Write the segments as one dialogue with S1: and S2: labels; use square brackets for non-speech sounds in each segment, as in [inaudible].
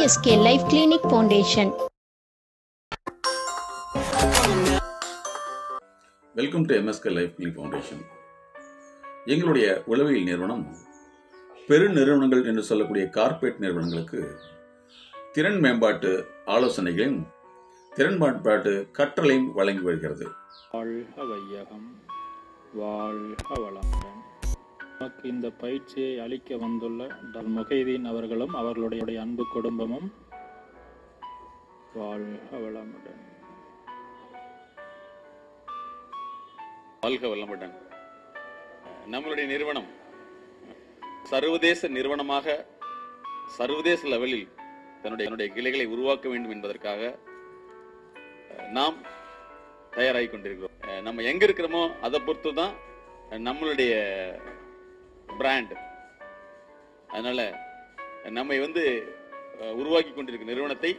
S1: MSK life clinic foundation.
S2: Welcome to MSK life clinic foundation. எங்களுடைய உளவியல் நிறுவனம் பெரு நிறுவனங்கள் என்று சொல்லக்கூடிய கார்ப்பரேட் நிறுவனங்களுக்கு திறன் மேம்பாட்டு ஆலோசனைகளையும் திறன் மேம்பாட்டு கற்றலையும் வழங்கி வருகிறது.
S3: வாழ்க வையகம் வாழ்க வளமுடன் நமக்கு இந்த பயிற்சியை அளிக்க வந்துள்ள டாக்டர் முகைதீன் அவர்களும் அவர்களுடைய அன்பு குடும்பமும் வாழ்க வளமுடன்.
S4: வாழ்க வளமுடன். நம்மளுடைய நிறுவனம் சர்வதேச நிறுவனமாக சர்வதேச லெவலில் தன்னுடைய தன்னுடைய கிளைகளை உருவாக்க வேண்டும் என்பதற்காக நாம் தயாராகி கொண்டிருக்கிறோம். நம்ம எங்க இருக்கிறோமோ அதை பொறுத்து தான் நம்மளுடைய பிராண்ட் அதனால நம்மை வந்து உருவாக்கி கொண்டிருக்கிற நிறுவனத்தை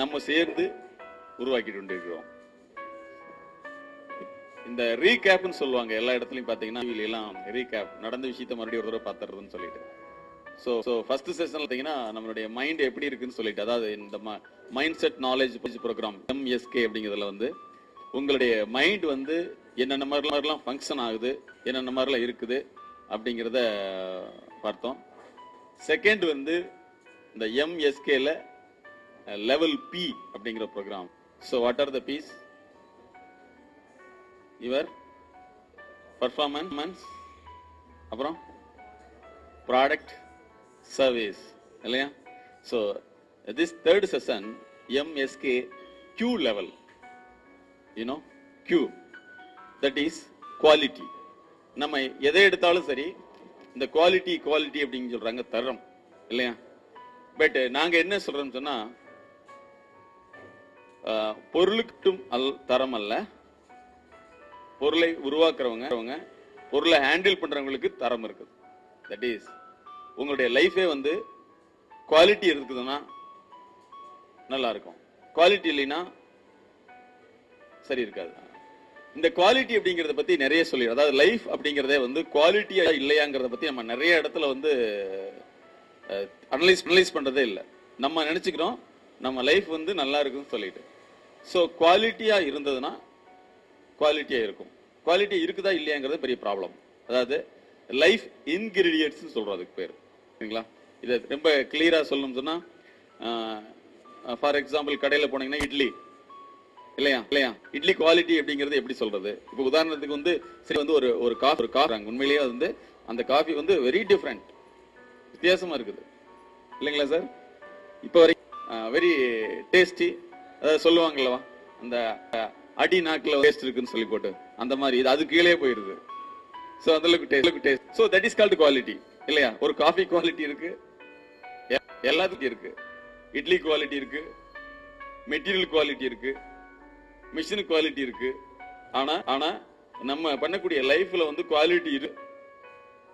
S4: நம்ம சேர்ந்து உருவாக்கி கொண்டிருக்கிறோம். இந்த ரீகேப்னு சொல்லுவாங்க எல்லா இடத்துலையும் பார்த்தீங்கன்னா எல்லாம் ரீகேப் நடந்த விஷயத்த மறுபடியும் ஒரு தடவை பார்த்துறதுன்னு சொல்லிட்டு. ஸோ ஸோ ஃபர்ஸ்ட் செஷன் பார்த்தீங்கன்னா நம்மளுடைய மைண்ட் எப்படி இருக்குன்னு சொல்லிட்டு அதாவது இந்த mind set knowledge program MSK அப்படிங்கிறதுல வந்து உங்களுடைய மைண்ட் வந்து என்னென்ன மாதிரிலாம் ஃபங்க்ஷன் ஆகுது என்னென்ன மாதிரிலாம் இருக்குது அப்படிங்கிறத பார்த்தோம். செகண்ட் வந்து இந்த எம்எஸ்கேல லெவல் பி அப்படிங்கிற programme so what are the P's your performance அப்புறம் ப்ராடக்ட் சர்வீஸ் இல்லையா? So this third session MSK Q level you know Q that is quality நம்ம எதை எடுத்தாலும் சரி இந்த குவாலிட்டி குவாலிட்டி அப்படின்னு சொல்றாங்க தரம் இல்லையா? பட் நாங்க என்ன சொல்றோம்னு சொன்னா பொருளுக்கும் அல் தரம் அல்ல. பொருளை உருவாக்குறவங்க அவங்க பொருளை ஹேண்டில் பண்றவங்களுக்கு தரம் இருக்குது. தட் இஸ் உங்களுடைய லைஃபே வந்து குவாலிட்டி இருக்குதுன்னா நல்லா இருக்கும். குவாலிட்டி இல்லைன்னா சரி இருக்காது. இந்த குவாலிட்டி அப்படிங்கறத பத்தி நிறைய சொல்லி அதாவது லைஃப் அப்படிங்கறதே வந்து குவாலிட்டியா இல்லையாங்கிறத பத்தி நம்ம நிறைய இடத்துல வந்து அனலைஸ் அனலைஸ் பண்றதே இல்லை. நம்ம நினைச்சுக்கிறோம் நம்ம லைஃப் வந்து நல்லா இருக்குன்னு சொல்லிட்டு. ஸோ குவாலிட்டியா இருந்ததுன்னா குவாலிட்டியா இருக்கும். குவாலிட்டி இருக்குதா இல்லையாங்கிறது பெரிய ப்ராப்ளம் அதாவது லைஃப் இன்கிரீடியன்ட்ஸ் சொல்றோம் அதுக்கு பேர். சரிங்களா? இதை ரொம்ப கிளியரா சொல்லணும்னு சொன்னா ஃபார் எக்ஸாம்பிள் கடையில் போனீங்கன்னா இட்லி. இல்லையா? இல்லையா? இட்லி குவாலிட்டி அப்படிங்கிறது எப்படி சொல்றது? இப்போ உதாரணத்துக்கு வந்து சரி வந்து ஒரு ஒரு காஃபி ஒரு காஃபி உண்மையிலேயே வந்து அந்த காஃபி வந்து வெரி டிஃப்ரெண்ட் வித்தியாசமா இருக்குது. இல்லைங்களா சார் இப்போ வரைக்கும் வெரி டேஸ்டி அதாவது சொல்லுவாங்கல்லவா? அந்த அடி நாக்கில் டேஸ்ட் இருக்குன்னு சொல்லி போட்டு அந்த மாதிரி இது அது கீழே போயிருது. ஸோ அந்த அளவுக்கு taste taste so that is called quality இல்லையா? ஒரு காஃபி குவாலிட்டி இருக்கு. எ- எல்லாத்துக்கும் இருக்கு. இட்லி குவாலிட்டி இருக்கு. மெட்டீரியல் குவாலிட்டி இருக்கு. மிஷின் குவாலிட்டி இருக்கு. ஆனா ஆனா நம்ம பண்ணக்கூடிய லைஃப்ல வந்து குவாலிட்டி இரு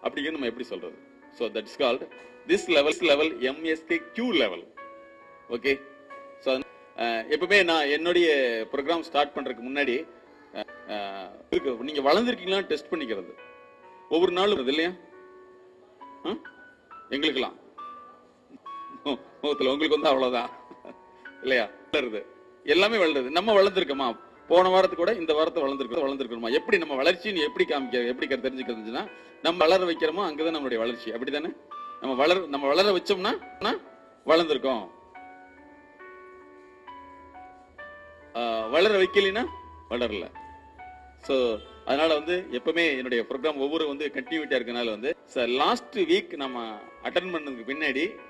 S4: அப்படிங்கிறது நம்ம எப்படி சொல்றது? So that is called this level level MSK Q level okay so எப்பவுமே நான் என்னுடைய ப்ரோக்ராம் ஸ்டார்ட் பண்றதுக்கு முன்னாடி இருக்கு. நீங்க வளர்ந்துருக்கீங்களான்னு டெஸ்ட் பண்ணிக்கிறது. ஒவ்வொரு நாளும் வருது இல்லையா? ஆ? எங்களுக்கெல்லாம். மு- உங்களுக்கு வந்து அவ்வளவுதான். இல்லையா? வளருது எல்லாமே வளருது நம்ம வளர்ந்துருக்கோமா? போன வாரத்து கூட இந்த வாரத்தை வளர்ந்துருக்கோம்? வளர்ந்துருக்கோமா? எப்படி நம்ம வளர்ச்சின்னு எப்படி காமிக்க எப்படி க- தெரிஞ்சுக்கிறதுன்னா நம்ம வளர வைக்கிறோமோ அங்கதான் நம்மளுடைய வளர்ச்சி. அப்படித்தானே நம்ம வளர நம்ம வளர வச்சோம்னா வளர்ந்துருக்கோம். வளர வைக்கலைன்னா வளரல. ஸோ அதனால வந்து எப்பவுமே என்னுடைய ப்ரோக்ராம் ஒவ்வொரு வந்து கண்டினியூட்டியா இருக்கனால வந்து லாஸ்ட் வீக் நம்ம அட்டன் பண்ணதுக்கு பின்னாடி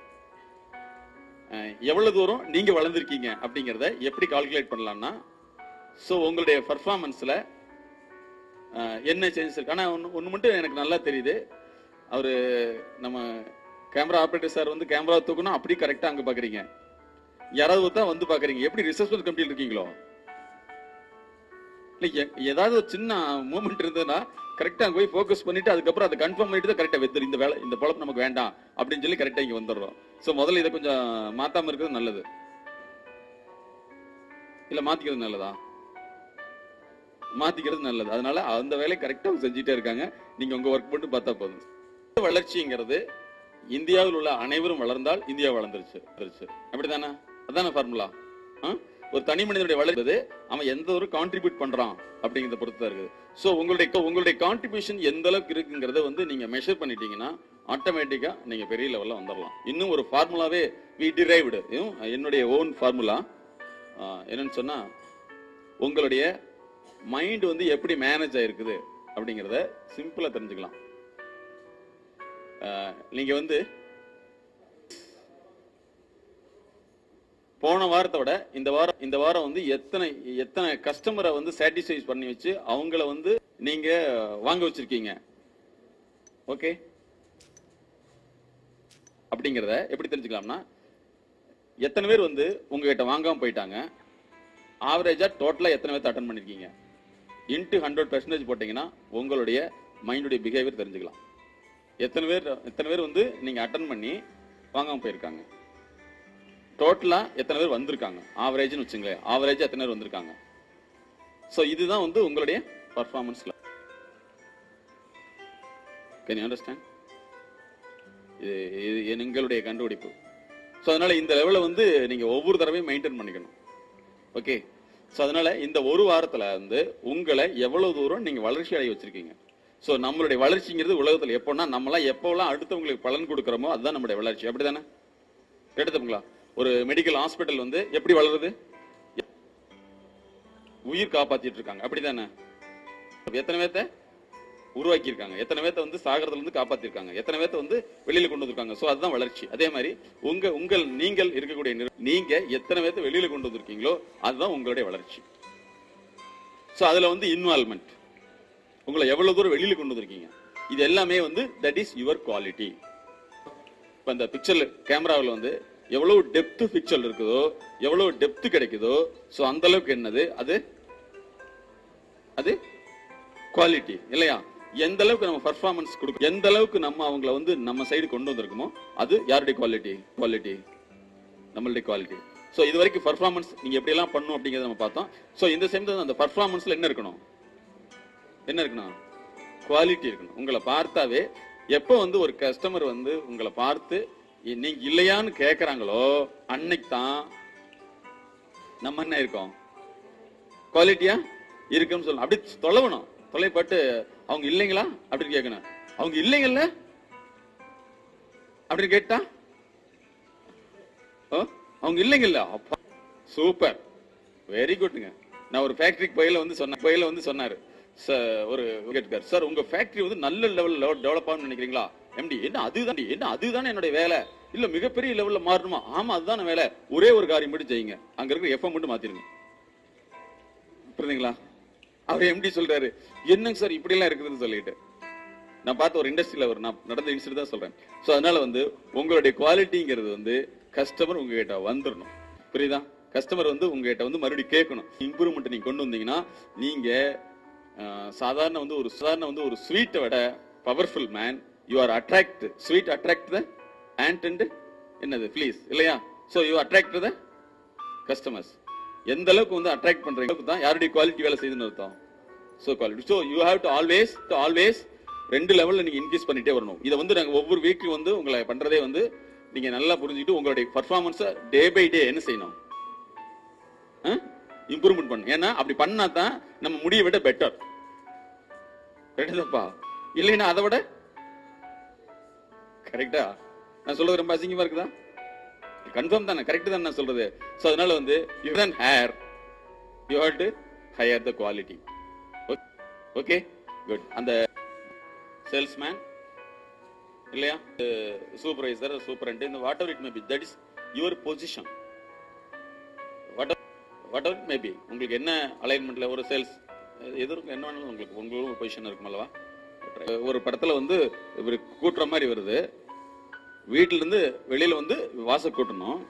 S4: எவ்வளவு தூரம் நீங்க வளர்ந்துருக்கீங்க அப்படிங்கறத எப்படி கால்குலேட் பண்ணலாம்னா ஸோ உங்களுடைய பர்ஃபார்மன்ஸ்ல என்ன சேஞ்சஸ் இருக்கு? ஆனா ஒன்று ஒன்று மட்டும் எனக்கு நல்லா தெரியுது. அவரு நம்ம கேமரா ஆப்ரேட்டர் சார் வந்து கேமரா தூக்கணும் அப்படி கரெக்டா அங்க பாக்குறீங்க. யாராவது தான் வந்து பாக்குறீங்க. எப்படி ரிசர்ச் கமிட்டியில் இருக்கீங்களோ? ஏதாவது ஒரு சின்ன மூமெண்ட் இருந்ததுன்னா கரெக்டா அங்க போய் ஃபோக்கஸ் பண்ணிட்டு அதுக்கப்புறம் அதை கன்ஃபார்ம் பண்ணிட்டு தான் கரெக்டா வெத்து இந்த வேலை இந்த பழப்பு நமக்கு வேண்டாம் அப்படின்னு சொல்லி கரெக்டா இங்க வந்துடுறோம். சோ முதல்ல இதை கொஞ்சம் மாத்தாம இருக்கிறது நல்லது. இல்ல மாத்திக்கிறது நல்லதா? மாத்திக்கிறது நல்லது. அதனால அந்த வேலையை கரெக்டா செஞ்சுட்டே இருக்காங்க. நீங்க உங்க ஒர்க் மட்டும் பார்த்தா போதும். வளர்ச்சிங்கிறது இந்தியாவில் உள்ள அனைவரும் வளர்ந்தால் இந்தியா வளர்ந்துருச்சு வளர்ந்துருச்சு. அப்படிதானே அதானே ஃபார்முலா ஒரு தனி மனிதனுடைய வளர்ந்தது அவன் எந்த ஒரு கான்ட்ரிபியூட் பண்றான் அப்படிங்கிறத பொறுத்து தான் இருக்குது. ஸோ உங்களுடைய உங்களுடைய கான்ட்ரிபியூஷன் எந்த அளவுக்கு இருக்குங்கிறத வந்து நீங்க மெஷர் பண்ணிட்டீங்கன்னா ஆட்டோமேட்டிக்கா நீங்க பெரிய லெவல்ல வந்துடலாம் இன்னும் ஒரு ஃபார்முலாவே வி டிரைவ்டு என்னுடைய ஓன் ஃபார்முலா என்னன்னு சொன்னா உங்களுடைய மைண்ட் வந்து எப்படி மேனேஜ் ஆயிருக்குது அப்படிங்கிறத சிம்பிளா தெரிஞ்சுக்கலாம். நீங்க வந்து போன வாரத்தை விட இந்த வாரம் இந்த வாரம் வந்து எத்தனை எத்தனை கஸ்டமரை வந்து சாட்டிஸ்ஃபை பண்ணி வச்சு அவங்கள வந்து நீங்க வாங்க வச்சிருக்கீங்க? ஓகே அப்படிங்கிறத எப்படி தெரிஞ்சுக்கலாம்னா எத்தனை பேர் வந்து உங்ககிட்ட வாங்காம போயிட்டாங்க? ஆவரேஜா டோட்டலா எத்தனை பேர் அட்டன் பண்ணிருக்கீங்க? இன்ட்டு ஹண்ட்ரட் பெர்சன்டேஜ் போட்டீங்கன்னா உங்களுடைய மைண்டுடைய பிஹேவியர் தெரிஞ்சுக்கலாம். எத்தனை பேர் எத்தனை பேர் வந்து நீங்க அட்டன் பண்ணி வாங்காம போயிருக்காங்க? டோட்டலா எத்தனை பேர் வந்திருக்காங்க? ஆவரேஜ்னு வச்சுங்களேன். ஆவரேஜ் எத்தனை பேர் வந்திருக்காங்க? ஸோ இதுதான் வந்து உங்களுடைய பர்ஃபார்மன்ஸ்ல கேன் யூ அண்டர்ஸ்டாண்ட் இது இது எங்களுடைய கண்டுபிடிப்பு. ஸோ அதனால இந்த லெவலில் வந்து நீங்கள் ஒவ்வொரு தடவையும் மெயின்டைன் பண்ணிக்கணும். ஓகே ஸோ அதனால இந்த ஒரு வாரத்தில் வந்து உங்களை எவ்வளோ தூரம் நீங்கள் வளர்ச்சி அடைய வச்சிருக்கீங்க? ஸோ நம்மளுடைய வளர்ச்சிங்கிறது உலகத்தில் எப்போன்னா நம்மளாம் எப்போலாம் அடுத்தவங்களுக்கு பலன் கொடுக்குறோமோ அதுதான் நம்மளுடைய வளர்ச்சி. அப்படி தானே கேட்டுதுங்களா ஒரு மெடிக்கல் ஹாஸ்பிட்டல் வந்து எப்படி வளருது? உயிர் காப்பாத்திட்டு இருக்காங்க. அப்படிதானே? எத்தனை பேத்த உருவாக்கி இருக்காங்க எத்தனை பேத்த வந்து சாகரத்துல இருந்து காப்பாத்திருக்காங்க? எத்தனை பேத்த வந்து வெளியில கொண்டு வந்திருக்காங்க? சோ அதுதான் வளர்ச்சி. அதே மாதிரி உங்க உங்கள் நீங்கள் இருக்கக்கூடிய நீங்க எத்தனை பேத்த வெளியில கொண்டு வந்திருக்கீங்களோ அதுதான் உங்களுடைய வளர்ச்சி. சோ அதுல வந்து இன்வால்மெண்ட் உங்களை எவ்வளவு தூரம் வெளியில கொண்டு வந்திருக்கீங்க? இது எல்லாமே வந்து தட் இஸ் யுவர் குவாலிட்டி இப்ப இந்த பிக்சர் கேமராவில் வந்து எவ்வளவு டெப்த் பிக்சர் இருக்குதோ எவ்வளவு டெப்த் கிடைக்குதோ ஸோ அந்த அளவுக்கு என்னது? அது? அது? குவாலிட்டி இல்லையா? எந்த அளவுக்கு நம்ம பர்ஃபார்மன்ஸ் கொடுக்கும் எந்த அளவுக்கு நம்ம அவங்கள வந்து நம்ம சைடு கொண்டு வந்திருக்கோமோ அது யாருடைய குவாலிட்டி குவாலிட்டி நம்மளுடைய குவாலிட்டி ஸோ இது வரைக்கும் பர்ஃபார்மன்ஸ் நீங்கள் எப்படி எல்லாம் பண்ணும் அப்படிங்கறத நம்ம பார்த்தோம். ஸோ இந்த சேர்ந்து அந்த பர்ஃபார்மன்ஸில் என்ன இருக்கணும்? என்ன இருக்கணும்? குவாலிட்டி இருக்கணும். உங்களை பார்த்தாவே எப்போ வந்து ஒரு கஸ்டமர் வந்து உங்களை பார்த்து இ- நீங்க இல்லையான்னு கேக்குறாங்களோ அன்னைக்கு தான் நம்ம என்ன இருக்கோம்? குவாலிட்டியா இருக்குன்னு சொல்லணும். அப்படி தொலைவணும். தொலைப்பட்டு அவங்க இல்லைங்களா? அப்படின்னு கேட்கணும் அவங்க இல்லைங்கல்ல? அப்படின்னு கேட்டா ஓ, அவங்க இல்லைங்கல்ல? அப்பா சூப்பர் வெரி குட்ங்க நான் ஒரு ஃபேக்டரிக்கு பையில வந்து சொன்ன பையில வந்து சொன்னாரு. "ச- ஒரு கேட்டுக்கார். சார் உங்க ஃபேக்டரி வந்து நல்ல லெவல்ல டெவலப் ஆகணும்னு நினைக்கிறீங்களா? எம்டி என்ன அதுதான் என்ன அதுதானே என்னுடைய வேலை? இல்ல மிகப்பெரிய லெவல்ல மாறணுமா? ஆமா அதுதானே வேலை. ஒரே ஒரு காரியம் மட்டும் செய்யுங்க. அங்க இருக்கிற எஃப்எம் மட்டும் மாத்திருங்க புரியுதுங்களா? அவர் எம்டி சொல்றாரு. என்னங்க சார் இப்படி எல்லாம் இருக்குதுன்னு சொல்லிட்டு. நான் பார்த்த ஒரு இண்டஸ்ட்ரியில் ஒரு நான் நடந்த இன்சிடென்ட் தான் சொல்றேன். ஸோ அதனால வந்து உங்களுடைய குவாலிட்டிங்கிறது வந்து கஸ்டமர் உங்ககிட்ட வந்துடணும் புரியுதா? கஸ்டமர் வந்து உங்ககிட்ட வந்து மறுபடியும் கேட்கணும். இம்ப்ரூவ்மெண்ட் நீங்க கொண்டு வந்தீங்கன்னா நீங்க சாதாரண வந்து ஒரு சாதாரண வந்து ஒரு ஸ்வீட்டை விட powerful man you are attract sweet attract the ant and என்னது ப்ளீஸ் இல்லையா? So you attract the customers எந்த அளவுக்கு வந்து அட்ராக்ட் பண்றீங்க? அளவுக்கு தான் யாருடைய குவாலிட்டி வேலை செய்யுதுன்னு அர்த்தம். So quality so you have to always to always ரெண்டு லெவலில் நீங்கள் இன்க்ரீஸ் பண்ணிட்டே வரணும். இதை வந்து நாங்கள் ஒவ்வொரு வீக்கு வந்து உங்களை பண்ணுறதே வந்து நீங்கள் நல்லா புரிஞ்சுக்கிட்டு உங்களுடைய பர்ஃபார்மன்ஸை டே பை டே என்ன செய்யணும்? இம்ப்ரூவ்மெண்ட் பண்ணும் ஏன்னா அப்படி பண்ணா தான் நம்ம முடிய விட பெட்டர் ரெண்டுதாப்பா இல்லைன்னா அதை விட கரெக்டா நான் சொல்றது ரொம்ப அசிங்கமா இருக்குதா? கன்ஃபார்ம் தானே கரெக்ட் தான் நான் சொல்றது. சோ அதனால வந்து யூ தான் hire you had to hire the quality okay good அந்த சேல்ஸ்மேன் இல்லையா? சூப்பர்வைசர் சூப்பரண்ட் இந்த whatever it may be that is your position what whatever may be உங்களுக்கு என்ன அலைன்மெண்ட்ல ஒரு சேல்ஸ் எது இருக்கும் என்ன வேணாலும் உங்களுக்கு உங்களுக்கு பொசிஷன் இருக்கும் அல்லவா ஒரு படத்துல வந்து இவர் கூட்டுற மாதிரி வருது. வீட்டிலேருந்து இருந்து வெளியில வந்து வாசல் கூட்டணும்.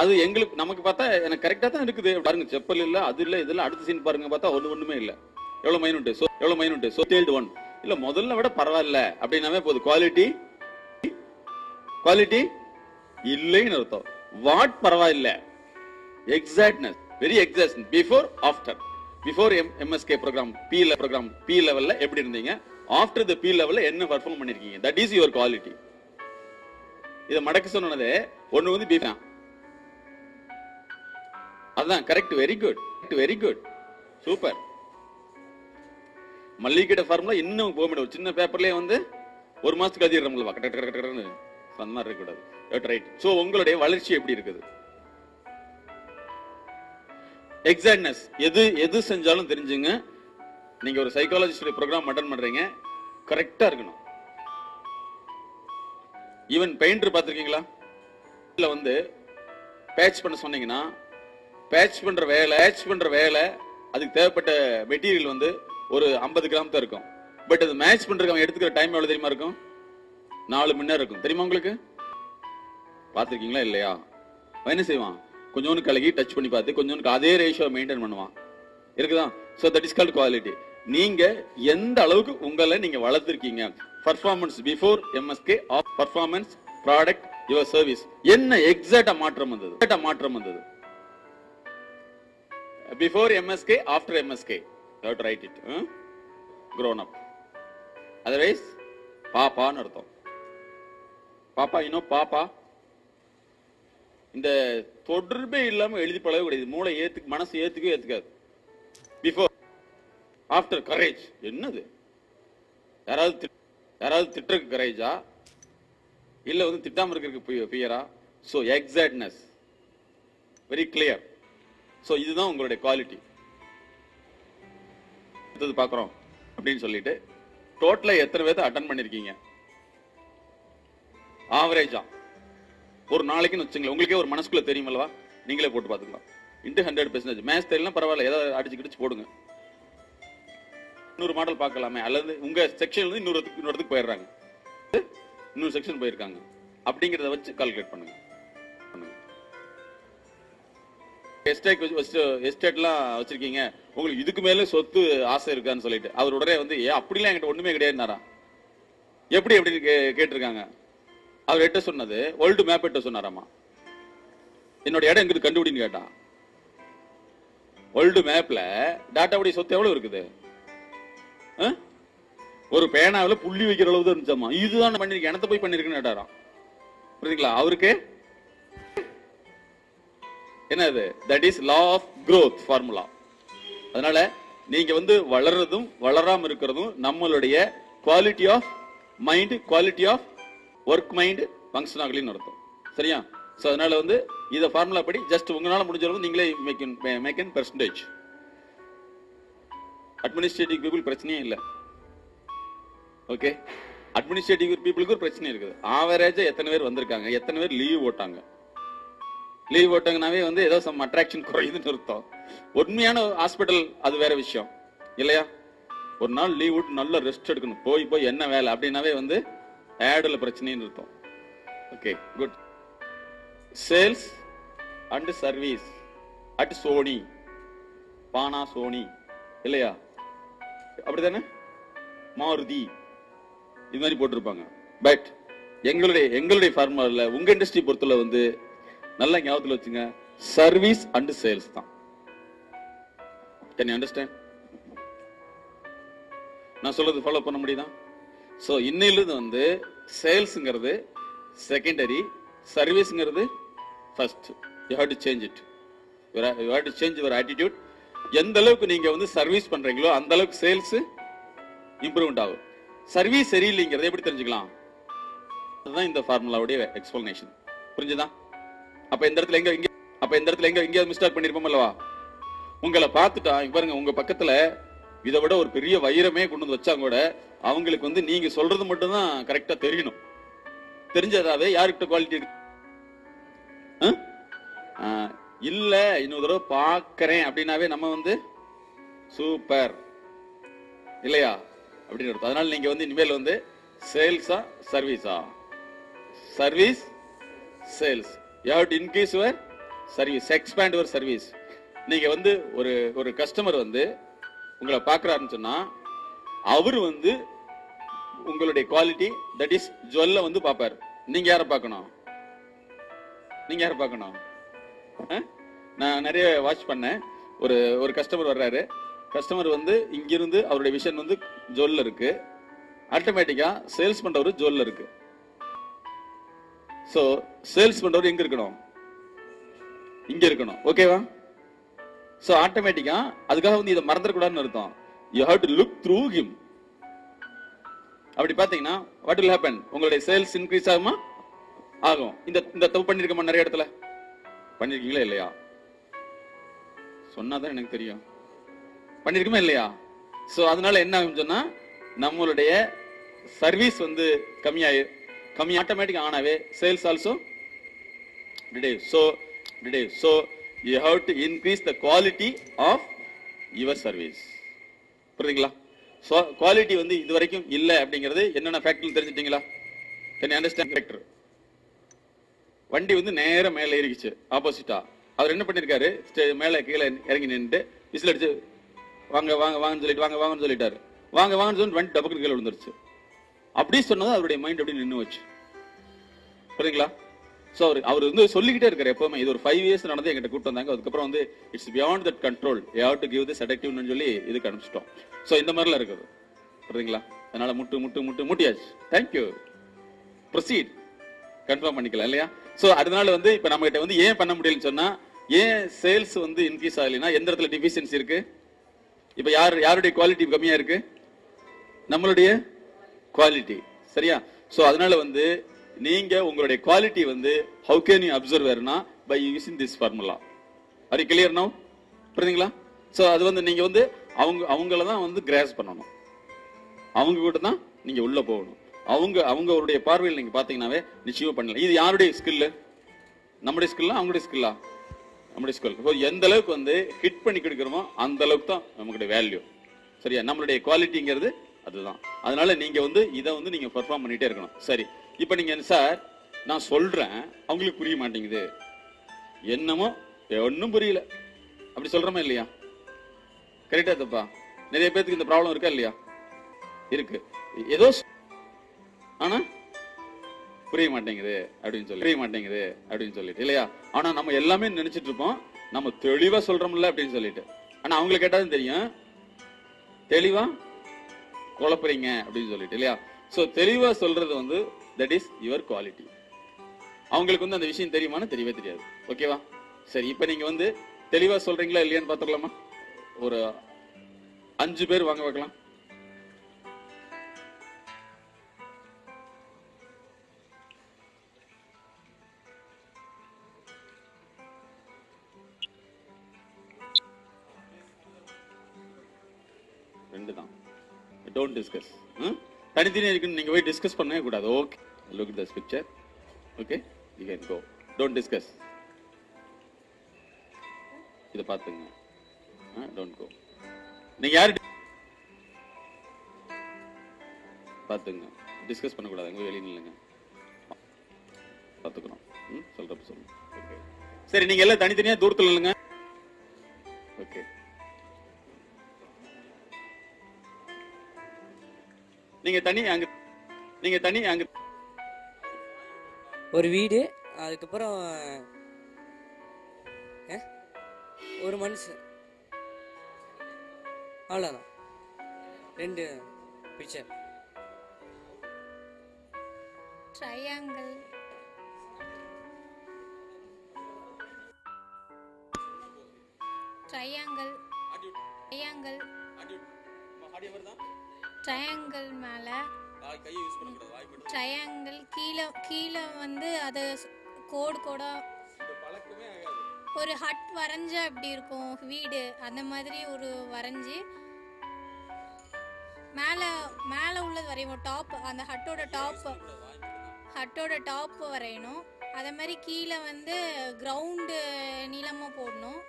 S4: அது எங்களுக்கு நமக்கு பார்த்தா எனக்கு கரெக்டா தான் இருக்குது. பாருங்க செப்பல் இல்லை அது இல்லை இதெல்லாம் அடுத்த சீன் பாருங்க பார்த்தா ஒன்று ஒன்றுமே இல்லை. எவ்வளவு மைனூட் ஸோ எவ்வளவு மைனூட் ஸோ டெய்ல்டு ஒன் இல்லை முதல்ல விட பரவாயில்ல. அப்படின்னாவே போகுது குவாலிட்டி குவாலிட்டி இல்லைன்னு அர்த்தம். வாட் பரவாயில்ல. Exactness very exact before after before M MSK programme B programme B லெவலில் எப்படி இருந்தீங்க? ஆஃப்டர் த பி லெவலில் என்ன பர்ஃபார்ம் பண்ணியிருக்கீங்க தட் இஸ் யுவர் குவாலிட்டி இதை மடக்க சொன்னது ஒண்ணு வந்து பீஃப் அதான் correct very good very good super மல்லிகை ஃபார்முலா இன்னும் போக முடியும் சின்ன பேப்பர்லயே வந்து ஒரு மாசத்துக்கு அதிகம் நம்மள கட்ட கட்ட கட்ட அந்த மாதிரி இருக்கக்கூடாது. ரைட் ஸோ உங்களுடைய வளர்ச்சி எப்படி இருக்குது? எக்ஸாக்ட்னஸ் எது எது செஞ்சாலும் தெரிஞ்சுங்க. நீங்க ஒரு சைக்காலஜிஸ்டுடைய ப்ரோக்ராம் அட்டன் பண்றீங்க. கரெக்டா இருக்கணும். ஈவன் பெயிண்டர் பார்த்துருக்கீங்களா? இதில் வந்து பேட்ச் பண்ண சொன்னீங்கன்னா பேட்ச் பண்ணுற வேலை பேட்ச் பண்ணுற வேலை அதுக்கு தேவைப்பட்ட மெட்டீரியல் வந்து ஒரு 50 கிராம் தான் இருக்கும். பட் அது மேட்ச் பண்ணுறதுக்கு அவன் எடுத்துக்கிற டைம் எவ்வளோ தெரியுமா இருக்கும்? நாலு மணி நேரம் இருக்கும். தெரியுமா உங்களுக்கு? பார்த்துருக்கீங்களா இல்லையா? அவன் என்ன செய்வான்? கொஞ்சோண்டு கலகி டச் பண்ணி பார்த்து கொஞ்சோண்டு அதே ரேஷியோ மெயின்டைன் பண்ணுவான். இருக்குதா? So that is called quality நீங்க எந்த அளவுக்கு உங்களை நீங்க வளர்த்துருக்கீங்க? Performance before MSK of performance product your service என்ன எக்ஸாக்டா மாற்றம் வந்தது? மாற்றம் வந்தது. Before MSK after MSK you write it grown up otherwise பாப்பான்னு அர்த்தம். பாப்பா இன்னும் பாப்பா இந்த தொடர்பே இல்லாம எழுதி பழக கூடாது. மூளை ஏத்துக்கு மனசு ஏத்துக்கவே ஏத்துக்காது. பிஃபோர் ஆஃப்டர் கரேஜ் என்னது? யாராவது யாராவது திட்டுறதுக்கு கரேஜா இல்ல வந்து திட்டாம இருக்கிறதுக்கு பியரா so exactness very clear so இதுதான் உங்களுடைய குவாலிட்டி அடுத்தது பாக்குறோம் அப்படின்னு சொல்லிட்டு டோட்டலாக எத்தனை பேர்த்த அட்டன் பண்ணிருக்கீங்க? ஆவரேஜா ஒரு நாளைக்குன்னு வச்சுங்களேன் உங்களுக்கே ஒரு மனசுக்குள்ள தெரியுமல்லவா? நீங்களே போட்டு பாத்துக்கலாம் இன்ட்டு ஹண்ட்ரட் பெர்சன்டேஜ் மேட்ச் தெரியலாம் பரவாயில்ல ஏதாவது அடிச்சு கிடிச்சு போடுங்க. இன்னொரு மாடல் பார்க்கலாமே. அல்லது உங்க செக்ஷன்ல இருந்து இன்னொரு இடத்துக்கு- இன்னொரு இடத்துக்கு போயிடுறாங்க. இன்னொரு செக்ஷன் போயிருக்காங்க. அப்படிங்கறத வச்சு கால்குலேட் பண்ணுங்க. எஸ்டேட் வச்சு எஸ்டேட்லாம் வச்சிருக்கீங்க. உங்களுக்கு இதுக்கு மேலே சொத்து ஆசை இருக்கான்னு சொல்லிட்டு. அவர் உடனே வந்து ஏன் அப்படிலாம் என்கிட்ட ஒன்றுமே கிடையாதுனாரா எப்படி எப்படி கேட்டிருக்காங்க. அவர் எட்ட சொன்னது வேர்ல்டு மேப் எட்ட சொன்னாராமா என்னோட இடம் எங்கிட்டு கண்டுபிடின்னு கேட்டான். வேர்ல்டு மேப்பில் டாட்டாவுடைய சொத்து எவ்வளோ இருக்குது? ஒரு பேனாவில் புள்ளி வைக்கிற அளவு தான் இருந்துச்சாமா இதுதான் நான் பண்ணிருக்கேன். எனத்த போய் பண்ணிருக்கேன்னு கேட்டாராம். புரியுதுங்களா? அவருக்கு? என்னது? That is law of growth formula அதனால நீங்க வந்து வளர்றதும் வளராம இருக்கிறதும் நம்மளுடைய quality of mind quality of work mind function ஆகலின்னு அர்த்தம். சரியா? ஸோ அதனால வந்து இதை ஃபார்முலா படி ஜஸ்ட் உங்களால் முடிஞ்ச அளவு நீங்களே make make in percentage administrative people பிரச்சனையே இல்லை. ஓகே அட்மினிஸ்ட்ரேட்டிவ் பீப்புளுக்கு ஒரு பிரச்சனை இருக்குது. ஆவரேஜா எத்தனை பேர் வந்திருக்காங்க? எத்தனை பேர் லீவ் போட்டாங்க லீவ் போட்டாங்கனாவே வந்து ஏதோ சம் அட்ராக்ஷன் குறையுதுன்னு அர்த்தம். உண்மையான ஹாஸ்பிட்டல் அது வேற விஷயம். இல்லையா? ஒரு நாள் லீவ் விட்டு நல்ல ரெஸ்ட் எடுக்கணும். போய் போய் என்ன வேலை? அப்படின்னாவே வந்து ஆடில் பிரச்சனைன்னு அர்த்தம். Okay good sales and service at Sony Baana Sony இல்லையா? அப்படித்தானே? மாருதி. இது மாதிரி போட்டிருப்பாங்க. பட் எங்களுடைய எங்களுடைய ஃபார்முலால உங்க இண்டஸ்ட்ரி பொறுத்தல வந்து நல்லா ஞாபகத்துல வச்சுங்க சர்வீஸ் அண்ட் சேல்ஸ் தான். கேன் அண்டர்ஸ்டாண்ட் நான் சொல்றது ஃபாலோ பண்ண முடியுதா? சோ இன்னிலிருந்து வந்து சேல்ஸ்ங்கிறது secondary சர்வீஸ்ங்கிறது first you have to change it you have to change your attitude எந்த அளவுக்கு நீங்க வந்து சர்வீஸ் பண்றீங்களோ அந்த அளவுக்கு சேல்ஸ் இம்ப்ரூவ்மெண்ட் ஆகும் சர்வீஸ் சரியில்லைங்கிறத எப்படி தெரிஞ்சுக்கலாம்? அதுதான் இந்த ஃபார்முலாவுடைய எக்ஸ்பிளனேஷன் புரிஞ்சுதா? அப்ப இந்த இடத்துல எங்க இங்க அப்ப இந்த இடத்துல எங்க எங்கேயாவது மிஸ்டேக் பண்ணிருப்போம் அல்லவா உங்களை பார்த்துட்டா பாருங்க உங்க பக்கத்துல இதை விட ஒரு பெரிய வைரமே கொண்டு வந்து வச்சா கூட அவங்களுக்கு வந்து நீங்க சொல்றது மட்டும் தான் கரெக்டா தெரியணும். தெரிஞ்சதாவே யாருக்கிட்ட குவாலிட்டி இருக்கு? ஆ? ஆ, இல்ல இன்னொரு தடவை பாக்குறேன் அப்படின்னாவே நம்ம வந்து சூப்பர். இல்லையா? அப்படின்னு அதனால நீங்க வந்து இனிமேல் வந்து சேல்ஸா சர்வீஸா service sales you have to increase your service expand your service நீங்க வந்து ஒரு ஒரு கஸ்டமர் வந்து உங்களை பார்க்குறாருன்னு சொன்னா அவர் வந்து உங்களுடைய குவாலிட்டி தட் இஸ் ஜுவல்ல வந்து பார்ப்பார் நீங்க யாரை பார்க்கணும் நீங்க யாரை பார்க்கணும் ஆ? நான் நிறைய வாட்ச் பண்ணேன். ஒரு ஒரு கஸ்டமர் வர்றாரு. கஸ்டமர் வந்து இங்கிருந்து அவருடைய விஷன் வந்து ஜுவல்ல இருக்கு. ஆட்டோமேட்டிக்கா சேல்ஸ் பண்ணுறவர் ஜுவல்ல இருக்கு. ஸோ சேல்ஸ் பண்றவர் எங்க இருக்கணும்? இங்க இருக்கணும். ஓகேவா ஸோ ஆட்டோமேட்டிக்கா அதுக்காக வந்து இதை மறந்துடக்கூடாதுன்னு அர்த்தம். You have to look through him அப்படி பாத்தீங்கன்னா வாட் வில் ஹேப்பன் உங்களுடைய சேல்ஸ் இன்க்ரீஸ் ஆகுமா? ஆகும். இந்த இந்த தப்பு பண்ணிருக்கோமா நிறைய இடத்துல? பண்ணிருக்கீங்களா இல்லையா? சொன்னாதான் எனக்கு தெரியும். பண்ணிருக்குமா இல்லையா? ஸோ அதனால என்ன ஆகும் சொன்னா நம்மளுடைய சர்வீஸ் வந்து கம்மியாயி கம்மி automatic ஆனாவே sales also reduce. So reduce. So you have to increase the quality of your service. புரியுதுங்களா? ஸோ குவாலிட்டி வந்து இது வரைக்கும் இல்லை அப்படிங்கிறது என்னென்ன ஃபேக்டர் தெரிஞ்சிட்டீங்களா? கேன் அண்டர்ஸ்டாண்ட் ஃபேக்டர் வண்டி வந்து நேரம் மேலே ஏறிக்குச்சு ஆப்போசிட்டா அவர் என்ன பண்ணிருக்காரு? மேலே கீழே இறங்கி நின்று விசில் அடிச்சு வாங்க வாங்க வாங்கன்னு சொல்லிட்டு வாங்க வாங்கன்னு சொல்லிட்டாரு. வாங்க வாங்கன்னு சொல்லிட்டு வண்டி டபக்கு கீழே விழுந்துருச்சு. அப்படி சொன்னது அவருடைய மைண்ட் அப்படி நின்று வச்சு புரியுங்களா ஸோ அவர் அவர் வந்து சொல்லிக்கிட்டே இருக்காரு எப்பவுமே. இது ஒரு ஃபைவ் இயர்ஸ் நடந்து எங்கிட்ட கூட்டு வந்தாங்க. அதுக்கப்புறம் வந்து it's beyond that control have to give the செடக்டிவ்னு சொல்லி இதுக்கு அனுப்பிச்சிட்டோம். ஸோ இந்த மாதிரிலாம் இருக்குது. புரியுதுங்களா? அதனால முட்டு முட்டு முட்டு முட்டியாச்சு. தேங்க்யூ ப்ரொசீட் கன்ஃபார்ம் பண்ணிக்கலாம் இல்லையா? ஸோ அதனால வந்து இப்போ நம்மகிட்ட வந்து ஏன் பண்ண முடியலன்னு சொன்னா ஏன் சேல்ஸ் வந்து இன்க்ரீஸ் ஆகலைன்னா எந்த இடத்துல டிஃபிஷியன்சி இருக்கு? இப்போ யார் யாருடைய குவாலிட்டி கம்மியாக இருக்கு? நம்மளுடைய குவாலிட்டி சரியா? ஸோ அதனால வந்து நீங்க உங்களுடைய குவாலிட்டி வந்து ஹவு கேன் யூ வேறுனா பை யூசிங் திஸ் ஃபார்முலா அது கிளியர் நோ புரியுதுங்களா ஸோ அது வந்து நீங்க வந்து அவங்க அவங்கள தான் வந்து கிராஸ் பண்ணணும். அவங்க கூட தான் நீங்க உள்ள போகணும். அவங்க அவங்களுடைய பார்வையில் நீங்க பாத்தீங்கன்னாவே நிச்சயமா பண்ணலாம். இது யாருடைய ஸ்கில்லு நம்முடைய ஸ்கில்லா அவங்களுடைய ஸ்கில்லா நம்முடைய ஸ்கில் இப்போ எந்த அளவுக்கு வந்து ஹிட் பண்ணி கொடுக்குறோமோ அந்த அளவுக்கு தான் நம்மளுடைய வேல்யூ சரியா? நம்மளுடைய குவாலிட்டிங்கிறது அதுதான். அதனால நீங்க வந்து இதை வந்து நீங்க பெர்ஃபார்ம் பண்ணிட்டே இருக்கணும். சரி. இப்போ நீங்க சார் நான் சொல்றேன். அவங்களுக்கு புரிய மாட்டேங்குது. என்னமோ? ஒன்றும் புரியல. அப்படி சொல்றோமா இல்லையா? கரெக்டா தப்பா நிறைய பேருக்கு இந்த ப்ராப்ளம் இருக்கா இல்லையா? இருக்கு. ஏதோ ஆனா புரிய மாட்டேங்குது அப்படின்னு சொல்லி புரிய மாட்டேங்குது அப்படின்னு சொல்லிட்டு இல்லையா? ஆனா நம்ம எல்லாமே நினைச்சிட்டு இருப்போம் நம்ம தெளிவா சொல்றோம்ல அப்படின்னு சொல்லிட்டு. ஆனா அவங்களுக்கு கேட்டாலும் தெரியும். தெளிவா குழப்புறீங்க அப்படின்னு சொல்லிட்டு இல்லையா? சோ தெளிவா சொல்றது வந்து தட் இஸ் யுவர் குவாலிட்டி அவங்களுக்கு வந்து அந்த விஷயம் தெரியுமான்னு தெரியவே தெரியாது. ஓகேவா சரி இப்போ நீங்க வந்து தெளிவா சொல்றீங்களா இல்லையான்னு பாத்துக்கலாமா? ஒரு அஞ்சு பேர் வாங்க வைக்கலாம் டோன்ட் டிஸ்கஸ் hmm? தனித்தனியாக இருக்குன்னு நீங்கள் போய் டிஸ்கஸ் பண்ணவே கூடாது. Okay look this picture okay you can go don't discuss இதை பார்த்துங்க டோன்ட் கோ நீங்கள் யார்? பார்த்துங்க டிஸ்கஸ் பண்ணக்கூடாது. எங்கே வெளியே நில்லுங்க. பார்த்துக்கிறோம் ம் சொல்றப்ப சொல்லுங்க. ஓகே சரி நீங்கள் எல்லாம் தனித்தனியாக தூரத்தில் இல்லைங்க ஓகே நீங்க தனி அங்க நீங்க தனி அங்க.
S5: ஒரு வீடு அதுக்கப்புறம்? ஒரு மனுஷன். அவ்வளோதான் ரெண்டு picture
S6: triangle. Triangle. Triangle. Triangle மேல triangle கீழே கீழே வந்து அது கோடு கோடா
S4: பழக்கமே ஆகாது.
S6: ஒரு ஹட் வரைஞ்சா எப்படி இருக்கும்? வீடு அந்த மாதிரி ஒரு வரைஞ்சி மேலே மேலே உள்ளது வரைவோம் டாப் அந்த ஹட்டோட டாப் ஹட்டோட டாப் வரையணும். அதே மாதிரி கீழே வந்து கிரவுண்டு நீளமாக போடணும்.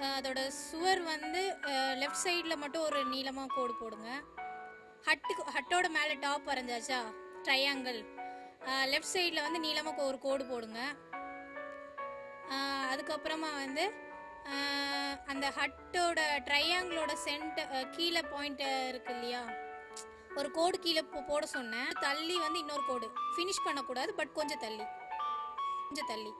S6: அதோட சுவர் வந்து லெஃப்ட் சைடில் மட்டும் ஒரு நீளமாக கோடு போடுங்க. ஹட்டுக்கு ஹட்டோட மேலே டாப் வரைஞ்சாச்சா? ட்ரையாங்கிள் லெஃப்ட் சைடில் வந்து நீளமாக ஒரு கோடு போடுங்க. அதுக்கப்புறமா வந்து அந்த ஹட்டோட ட்ரையாங்கிளோட சென்ட் கீழே பாயிண்ட் இருக்கு இல்லையா? ஒரு கோடு கீழே போ- போட சொன்னேன். தள்ளி வந்து இன்னொரு கோடு. ஃபினிஷ் பண்ணக்கூடாது பட் கொஞ்சம் தள்ளி. கொஞ்சம் தள்ளி.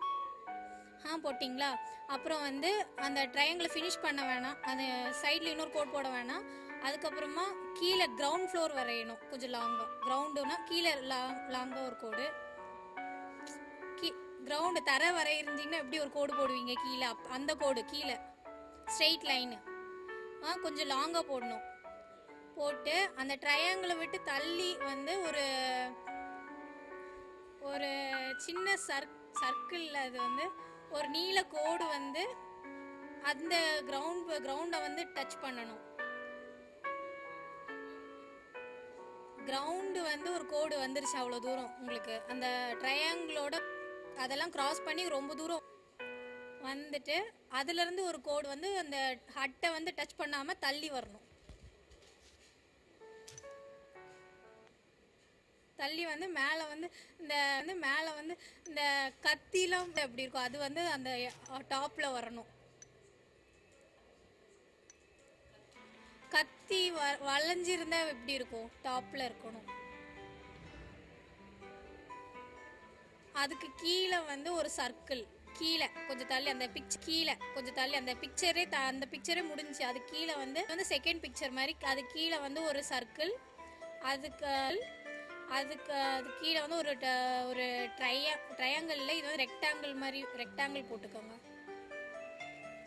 S6: ஆ போட்டிங்களா? அப்புறம் வந்து அந்த ட்ரையாங்கிளை ஃபினிஷ் பண்ண வேணாம். அந்த சைடில் இன்னொரு கோட் போட வேணாம். அதுக்கப்புறமா கீழே கிரவுண்ட் ஃப்ளோர் வரையணும் கொஞ்சம் லாங்காக கிரவுண்டுனா கீழே லாங் லாங்காக ஒரு கோடு கீ கிரவுண்டு தர வரையிருந்தீங்கன்னா எப்படி ஒரு கோடு போடுவீங்க? கீழே அப்- அந்த கோடு கீழே. ஸ்ட்ரெயிட் லைனு ஆ கொஞ்சம் லாங்காக போடணும். போட்டு அந்த ட்ரையாங்கிளை விட்டு தள்ளி வந்து ஒரு ஒரு சின்ன சர்க் சர்க்கிளில் அது வந்து ஒரு நீல கோடு வந்து அந்த கிரவுண்ட் கிரவுண்டை வந்து டச் பண்ணணும். கிரவுண்டு வந்து ஒரு கோடு வந்துருச்சு அவ்வளோ தூரம் உங்களுக்கு. அந்த ட்ரையாங்கிளோட அதெல்லாம் கிராஸ் பண்ணி ரொம்ப தூரம் வந்துட்டு அதுலேருந்து ஒரு கோடு வந்து அந்த ஹட்டை வந்து டச் பண்ணாமல் தள்ளி வரணும். தள்ளி வந்து மேலே வந்து இந்த வந்து மேலே வந்து இந்த கத்திலாம் எப்படி இருக்கும் அது வந்து அந்த டாப்பில் வரணும். கத்தி வ வளைஞ்சிருந்தா எப்படி இருக்கும்? டாப்பில் இருக்கணும். அதுக்கு கீழே வந்து ஒரு சர்க்கிள். கீழே கொஞ்சம் தள்ளி அந்த பிக்சர் கீழே கொஞ்சம் தள்ளி அந்த பிக்சரே த அந்த பிக்சரே முடிஞ்சுச்சு அது கீழே வந்து வந்து செகண்ட் பிக்சர் மாதிரி அது கீழே வந்து ஒரு சர்க்கிள். அதுக்கு அதுக்கு அது கீழே வந்து ஒரு ஒரு ட்ரையா ட்ரையாங்கிளில் இது வந்து ரெக்டாங்கிள் மாதிரி ரெக்டாங்கிள் போட்டுக்கோங்க.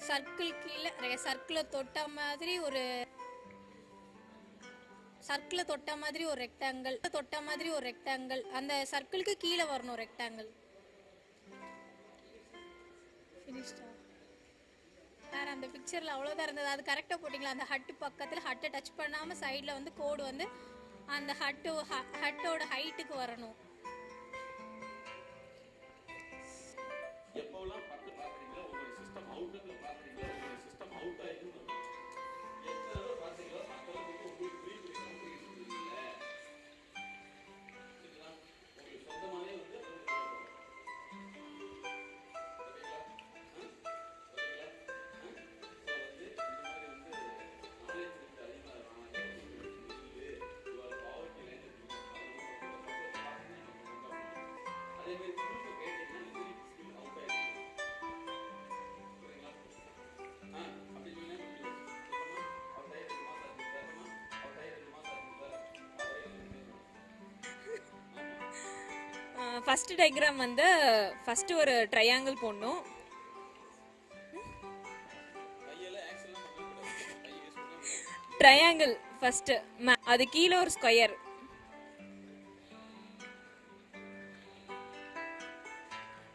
S6: சர்க்கிள் கீழே சர்க்கிளை தொட்ட மாதிரி ஒரு சர்க்கிளை தொட்ட மாதிரி ஒரு ரெக்டாங்கிள் தொட்ட மாதிரி ஒரு ரெக்டாங்கிள். அந்த சர்க்கிளுக்கு கீழே வரணும் ரெக்டாங்கிள். ஃபினிஷ்டா வேற அந்த பிக்சரில் அவ்வளோதான் இருந்தது. அது கரெக்டாக போட்டிங்களா? அந்த ஹட்டு பக்கத்தில் ஹட்டை டச் பண்ணாமல் சைடில் வந்து கோடு வந்து அந்த ஹட்டு ஹட்டோட ஹைட்டுக்கு வரணும்.
S4: எப்போல்லாம் பத்து பார்க்குறீங்களோ உங்களோட சிஸ்டம் அவுட்டுக்கு அவரே
S7: ஃபர்ஸ்ட் டயக்ராம் வந்து ஃபர்ஸ்ட் ஒரு ட்ரையாங்கிள் போடணும். ட்ரையாங்கிள் ஃபர்ஸ்ட் அது கீழே ஒரு ஸ்கொயர்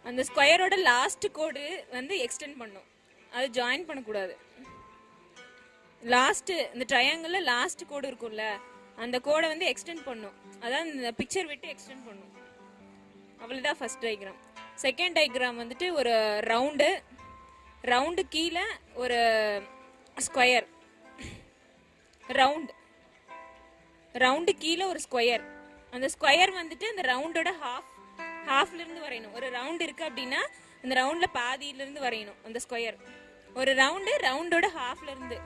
S7: அந்த ஸ்கொயரோட லாஸ்ட் கோடு வந்து எக்ஸ்டெண்ட் பண்ணும். அது ஜாயின் பண்ணக்கூடாது. லாஸ்ட் இந்த ட்ரையாங்கிளில் லாஸ்ட் கோடு இருக்கும்ல அந்த கோடை வந்து எக்ஸ்டெண்ட் பண்ணும். அதான் இந்த பிக்சர் விட்டு எக்ஸ்டெண்ட் பண்ணும். அவ்வளோதான் ஃபஸ்ட் டயக்ராம் செகண்ட் டயக்ராம் வந்துட்டு ஒரு ரவுண்டு ரவுண்டு கீழே ஒரு ஸ்கொயர் ரவுண்டு ரவுண்டு கீழே ஒரு ஸ்கொயர் அந்த ஸ்கொயர் வந்துட்டு அந்த ரவுண்டோட ஹாஃப் ஹாஃப்லேருந்து வரையணும். ஒரு ரவுண்ட் இருக்குது அப்படின்னா அந்த ரவுண்டில் பாதியிலேருந்து வரையணும் அந்த ஸ்கொயர் ஒரு ரவுண்டு ரவுண்டோட ஹாஃப்லேருந்து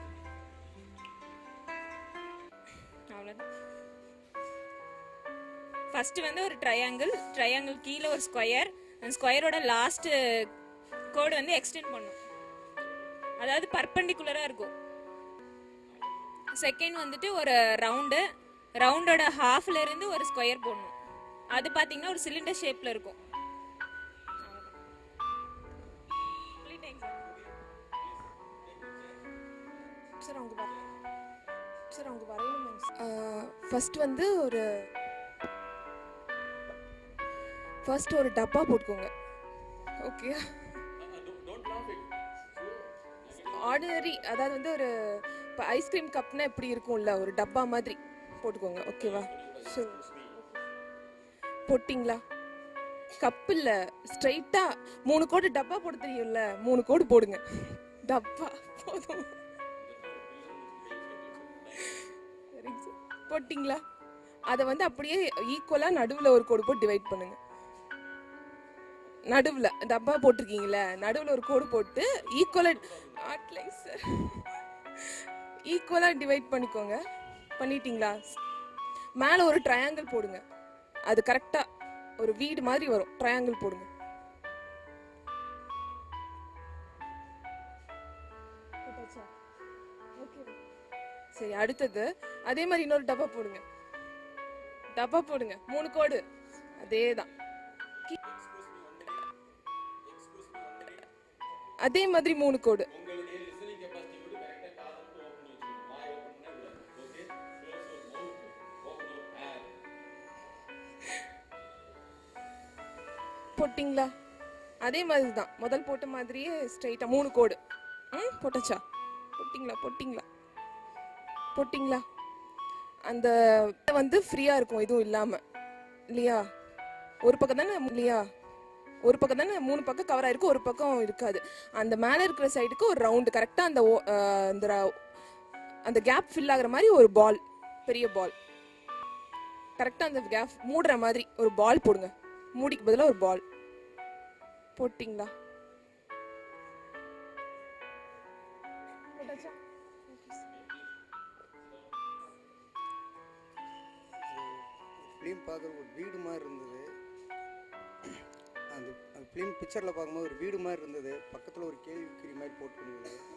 S7: அவ்வளோதான் ஃபர்ஸ்ட் வந்து ஒரு ட்ரையாங்கிள் ட்ரையாங்கிள் கீழே ஒரு ஸ்கொயர் அந்த ஸ்கொயரோட லாஸ்ட் கோடு வந்து எக்ஸ்டெண்ட் பண்ணும். அதாவது பர்பண்டிகுலரா இருக்கும். செகண்ட் வந்துட்டு ஒரு ரவுண்டு ரவுண்டோட ஹாஃப்ல இருந்து ஒரு ஸ்கொயர் போடணும். அது பாத்தீங்கன்னா ஒரு சிலிண்டர் ஷேப்ல இருக்கும்.
S8: சார் அவங்க சார் அவங்க வரையணும் ஃபர்ஸ்ட் வந்து ஒரு ஃபர்ஸ்ட் ஒரு டப்பா போட்டுக்கோங்க. ஓகே ஆர்டினரி அதாவது வந்து ஒரு இப்போ ஐஸ்கிரீம் கப்னா எப்படி இருக்கும்ல ஒரு டப்பா மாதிரி போட்டுக்கோங்க. ஓகேவா ஸோ போட்டிங்களா? கப் இல்லை ஸ்ட்ரைட்டாக மூணு கோடு டப்பா போட தெரியும்ல மூணு கோடு போடுங்க. டப்பா போதும். போட்டிங்களா? அதை வந்து அப்படியே ஈக்குவலாக நடுவில் ஒரு கோடு போட்டு டிவைட் பண்ணுங்கள் நடுவுல டப்பா போட்டிருக்கீங்களே நடுவுல ஒரு கோடு போட்டு ஈக்குவலா ஆட்லைன் சார் ஈக்குவலா டிவைட் பண்ணிக்கோங்க. பண்ணிட்டீங்களா? மேல ஒரு ட்ரையாங்கிள் போடுங்க. அது கரெக்டா ஒரு வீடு மாதிரி வரும். ட்ரையாங்கிள் போடுங்க. சரி அடுத்தது. அதே மாதிரி இன்னொரு டப்பா போடுங்க. டப்பா போடுங்க. மூணு கோடு. அதேதான். அதே மாதிரி மூணு கோடு. போட்டிங்களா? அதே மாதிரி தான் முதல் போட்ட மாதிரியே ஸ்ட்ரைட்டா மூணு கோடு. ம் போட்டச்சா? போட்டிங்களா? போட்டிங்களா? போட்டிங்களா? அந்த வந்து ஃப்ரீயா இருக்கும். எதுவும் இல்லாம. இல்லையா? ஒரு பக்கம் தானே? இல்லையா? ஒரு பக்கம் தானே மூணு பக்கம் கவர் ஆயிருக்கு ஒரு பக்கம் இருக்காது. அந்த மேலே இருக்கிற சைடுக்கு ஒரு ரவுண்டு கரெக்டாக அந்த ஓ- அந்த அந்த கேப் ஃபில் ஆகுற மாதிரி ஒரு பால் பெரிய பால் கரெக்டாக அந்த கேப் மூடுற மாதிரி ஒரு பால் போடுங்க. மூடிக்கு பதிலாக ஒரு பால் போட்டிங்களா?
S9: பார்க்குற ஒரு வீடு மாதிரி இருந்தது. அந்த ஃபிலிம் பிக்சரில் பார்க்கும்போது ஒரு வீடு மாதிரி இருந்தது. பக்கத்தில் ஒரு கேள்விக்குறி மாதிரி போட்டுருந்தது.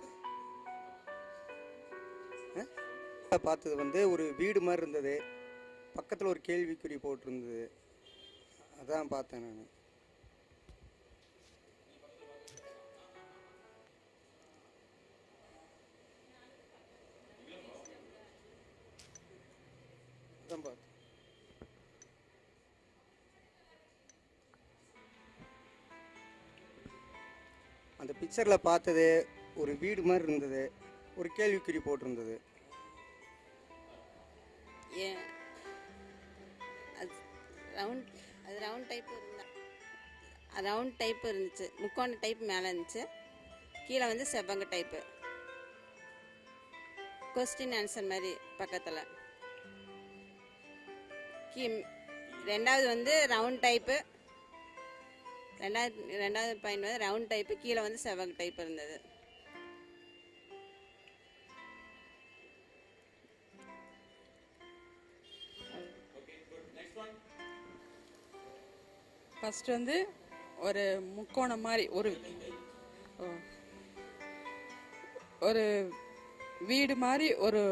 S9: பார்த்தது வந்து ஒரு வீடு மாதிரி இருந்தது. பக்கத்தில் ஒரு கேள்விக்குறி போட்டிருந்தது. அதான் பார்த்தேன் நான். பிக்சரில் பார்த்தது ஒரு வீடு மாதிரி இருந்தது ஒரு கேள்விக்குறி போட்டிருந்தது.
S10: ஏன்? அது ரவுண்ட் அது ரவுண்ட் டைப் இருந்தா ரவுண்ட் டைப் இருந்துச்சு. முக்கோண டைப் மேலே இருந்துச்சு. கீழே வந்து செவ்வங்க டைப்பு கொஸ்டின் ஆன்சர் மாதிரி பக்கத்தில். கீ ரெண்டாவது வந்து ரவுண்ட் டைப்பு ரெண்டாவது ரெண்டாவது பாயிண்ட் வந்து ரவுண்ட் டைப்பு கீழே வந்து செவ்வங்க டைப் இருந்தது.
S11: ஃபர்ஸ்ட் வந்து ஒரு முக்கோணம் மாதிரி ஒரு. ஒரு வீடு மாதிரி ஒரு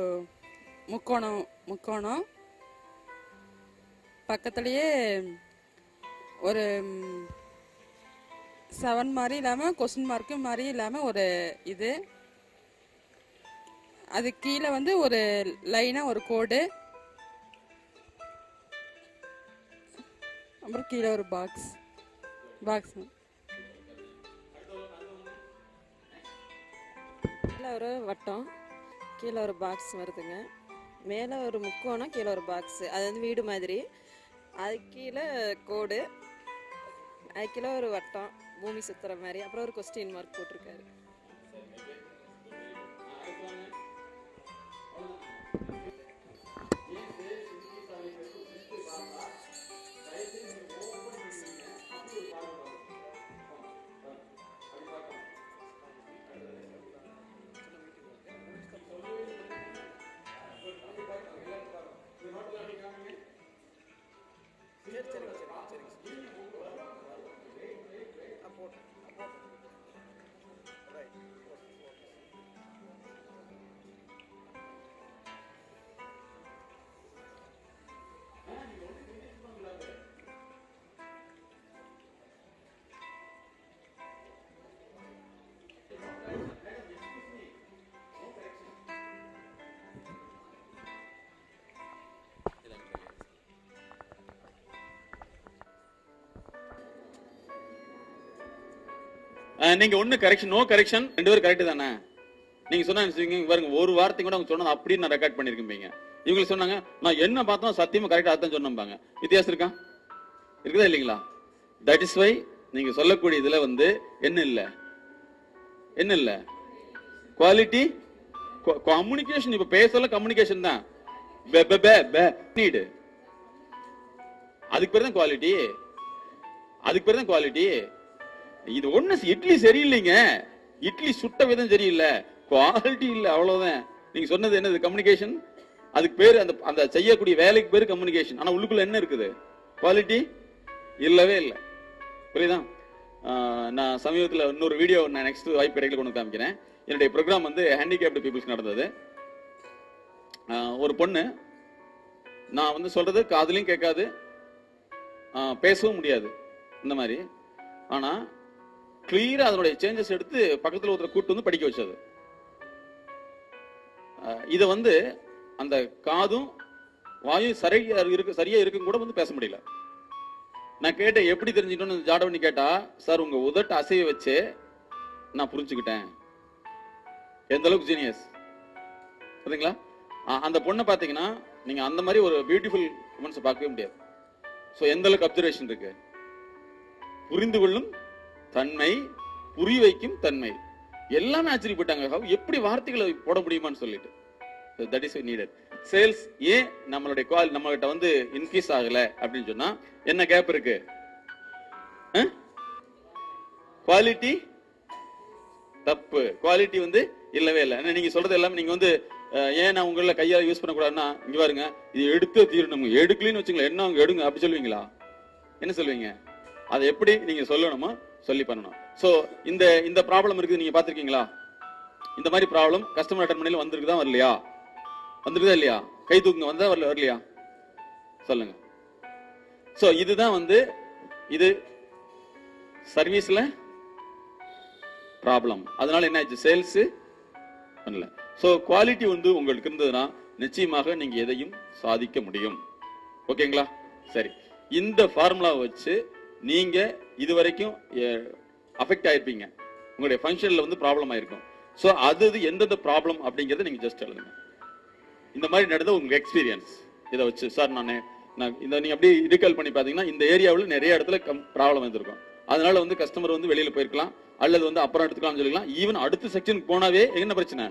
S11: முக்கோணம் முக்கோணம். பக்கத்துலேயே ஒரு செவன் மாதிரி இல்லாமல் கொஸ்டின் மார்க்கு மாதிரி இல்லாமல் ஒரு இது. அது கீழே வந்து ஒரு லைனாக ஒரு கோடு அப்புறம் கீழே ஒரு பாக்ஸ் பாக்ஸ்
S12: கீழே ஒரு வட்டம். கீழே ஒரு பாக்ஸ் வருதுங்க. மேலே ஒரு முக்கோணம் கீழே ஒரு பாக்ஸ் அது வந்து வீடு மாதிரி. அது கீழே கோடு அது கீழே ஒரு வட்டம். பூமி சுத்துற மாதிரி. அப்புறம் ஒரு கொஸ்டின் மார்க் போட்டிருக்காரு.
S4: நீங்க ஒண்ணு கரெக்ஷன் நோ கரெக்ஷன் ரெண்டு பேரும் கரெக்ட் தானே? நீங்க சொன்னா பாருங்க ஒரு வார்த்தை கூட அவங்க சொன்னது அப்படின்னு நான் ரெக்கார்ட் பண்ணிருக்கீங்க இவங்க சொன்னாங்க நான் என்ன பார்த்தோம் சத்தியமா கரெக்டா அதான் சொன்னம்பாங்க வித்தியாசம் இருக்கா? இருக்குதா இல்லைங்களா? தட் இஸ் வை நீங்க சொல்லக்கூடிய இதுல வந்து என்ன இல்ல? என்ன இல்ல? குவாலிட்டி கம்யூனிகேஷன் இப்ப பேசல கம்யூனிகேஷன் தான். பே நீடு அதுக்கு பேர் தான் குவாலிட்டி அதுக்கு பேர் தான் குவாலிட்டி இது ஒண்ணு இட்லி சரியில்லைங்க. இட்லி சுட்ட விதம் சரியில்லை. குவாலிட்டி இல்ல அவ்வளவுதான். நீங்க சொன்னது என்னது கம்யூனிகேஷன் அதுக்கு பேர் அந்த அந்த செய்யக்கூடிய வேலைக்கு பேர் கம்யூனிகேஷன் ஆனா உள்ளுக்குள்ள என்ன இருக்குது? குவாலிட்டி இல்லவே இல்லை. புரியுதா? நான் சமீபத்தில் இன்னொரு வீடியோ நான் நெக்ஸ்ட் வாய்ப்பு கிடைக்கல கொண்டு காமிக்கிறேன். என்னுடைய ப்ரோக்ராம் வந்து ஹேண்டிகேப்டு பீப்புள்ஸ் நடந்தது. ஒரு பொண்ணு நான் வந்து சொல்றது காதலையும் கேட்காது. பேசவும் முடியாது. இந்த மாதிரி. ஆனால் கிளியரா அதனுடைய சேஞ்சஸ் எடுத்து பக்கத்துல ஒருத்தர் கூட்டு வந்து படிக்க வச்சது. இதை வந்து அந்த காதும் வாயும் சரியா இருக்கு சரியா இருக்குன்னு கூட வந்து பேச முடியல. நான் கேட்டேன் எப்படி தெரிஞ்சுக்கணும்னு ஜாடவனி கேட்டா சார் உங்க உதட்ட அசைய வச்சு நான் புரிஞ்சுக்கிட்டேன். எந்த அளவுக்கு ஜீனியஸ் சரிங்களா அந்த பொண்ணை பார்த்தீங்கன்னா நீங்க அந்த மாதிரி ஒரு பியூட்டிஃபுல் உமன்ஸை பார்க்கவே முடியாது. ஸோ எந்த அளவுக்கு அப்சர்வேஷன் இருக்கு? புரிந்து கொள்ளும் தன்மை புரி வைக்கும் தன்மை. எல்லாமே ஆச்சரியப்பட்டாங்க எப்படி வார்த்தைகளை போட முடியுமான்னு சொல்லிட்டு. தட் இஸ் நீடட் சேல்ஸ் ஏன் நம்மளுடைய குவால் நம்மகிட்ட வந்து இன்க்ரீஸ் ஆகல அப்படின்னு சொன்னா என்ன கேப் இருக்கு? குவாலிட்டி தப்பு. குவாலிட்டி வந்து இல்லவே இல்லை. ஏன்னா நீங்க சொல்றது எல்லாமே நீங்க வந்து ஏன் நான் உங்கள கையால யூஸ் பண்ணக்கூடாதுன்னா இங்க பாருங்க இது எடுத்து தீரணும். எடுக்கலன்னு வச்சுங்களேன் என்ன அவங்க எடுங்க? அப்படி சொல்லுவீங்களா என்ன சொல்லுவீங்க அதை எப்படி நீங்க சொல்லணுமோ சொல்லி பண்ணணும். ஸோ இந்த இந்த ப்ராப்ளம் இருக்குது நீங்க பாத்திருக்கீங்களா இந்த மாதிரி ப்ராப்ளம் கஸ்டமர் அட்டன் பண்ணி வந்திருக்குதா வரலையா? வந்திருக்குதா இல்லையா? கை தூக்குங்க வந்தா வரல வரலையா? சொல்லுங்க. ஸோ இதுதான் வந்து இது சர்வீஸ்ல ப்ராப்ளம் அதனால என்ன ஆச்சு சேல்ஸ் பண்ணல. ஸோ குவாலிட்டி வந்து உங்களுக்கு இருந்ததுன்னா நிச்சயமாக நீங்க எதையும் சாதிக்க முடியும். ஓகேங்களா சரி. இந்த ஃபார்முலா வச்சு நீங்க இது வரைக்கும் அஃபெக்ட் ஆயிருப்பீங்க. உங்களுடைய ஃபங்க்ஷன்ல வந்து ப்ராப்ளம் ஆயிருக்கும். ஸோ அது அது எந்தெந்த ப்ராப்ளம் அப்படிங்கறத நீங்க ஜஸ்ட் எழுதுங்க. இந்த மாதிரி நடந்த உங்கள் எக்ஸ்பீரியன்ஸ் இதை வச்சு சார் நான் நான் இந்த நீங்க அப்படியே ரீகால் பண்ணி பாத்தீங்கன்னா இந்த ஏரியாவில் நிறைய இடத்துல ப்ராப்ளம் வந்திருக்கும். அதனால வந்து கஸ்டமர் வந்து வெளியில போயிருக்கலாம். அல்லது வந்து அப்புறம் எடுத்துக்கலாம் சொல்லிக்கலாம். ஈவன் அடுத்த செக்ஷனுக்கு போனாவே என்ன பிரச்சனை?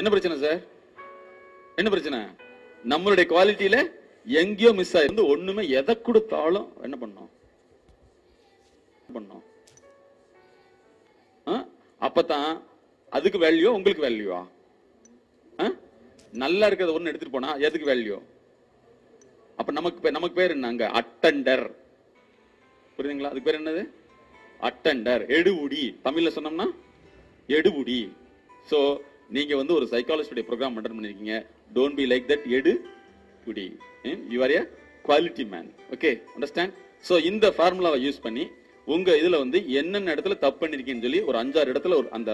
S4: என்ன பிரச்சனை சார் என்ன பிரச்சனை? நம்மளுடைய குவாலிட்டியில எங்கேயோ மிஸ் ஆயிருந்து ஒண்ணுமே எதை கொடுத்தாலும் என்ன பண்ணோம்? பண்ணோம்? ஆ? அப்பதான் அதுக்கு வேல்யூ உங்களுக்கு வேல்யூவா நல்லா இருக்கிறத ஒண்ணு எடுத்துட்டு போனா எதுக்கு வேல்யூ அப்ப நமக்கு நமக்கு பேர் என்ன அங்க? அட்டண்டர் புரியுதுங்களா? அதுக்கு பேர் என்னது? அட்டண்டர் எடுபுடி. தமிழ்ல சொன்னோம்னா எடுபுடி. சோ நீங்க வந்து ஒரு சைக்காலஜிஸ்டுடைய ப்ரோக்ராம் அட்டன் பண்ணிருக்கீங்க. டோன்ட் பி லைக் தட் எடு குடி. You are a quality man okay understand so இந்த ஃபார்முலாவை யூஸ் பண்ணி உங்க இதுல வந்து என்னென்ன இடத்துல தப்பு பண்ணிருக்கீங்கன்னு சொல்லி ஒரு அஞ்சாறு இடத்துல ஒரு அந்த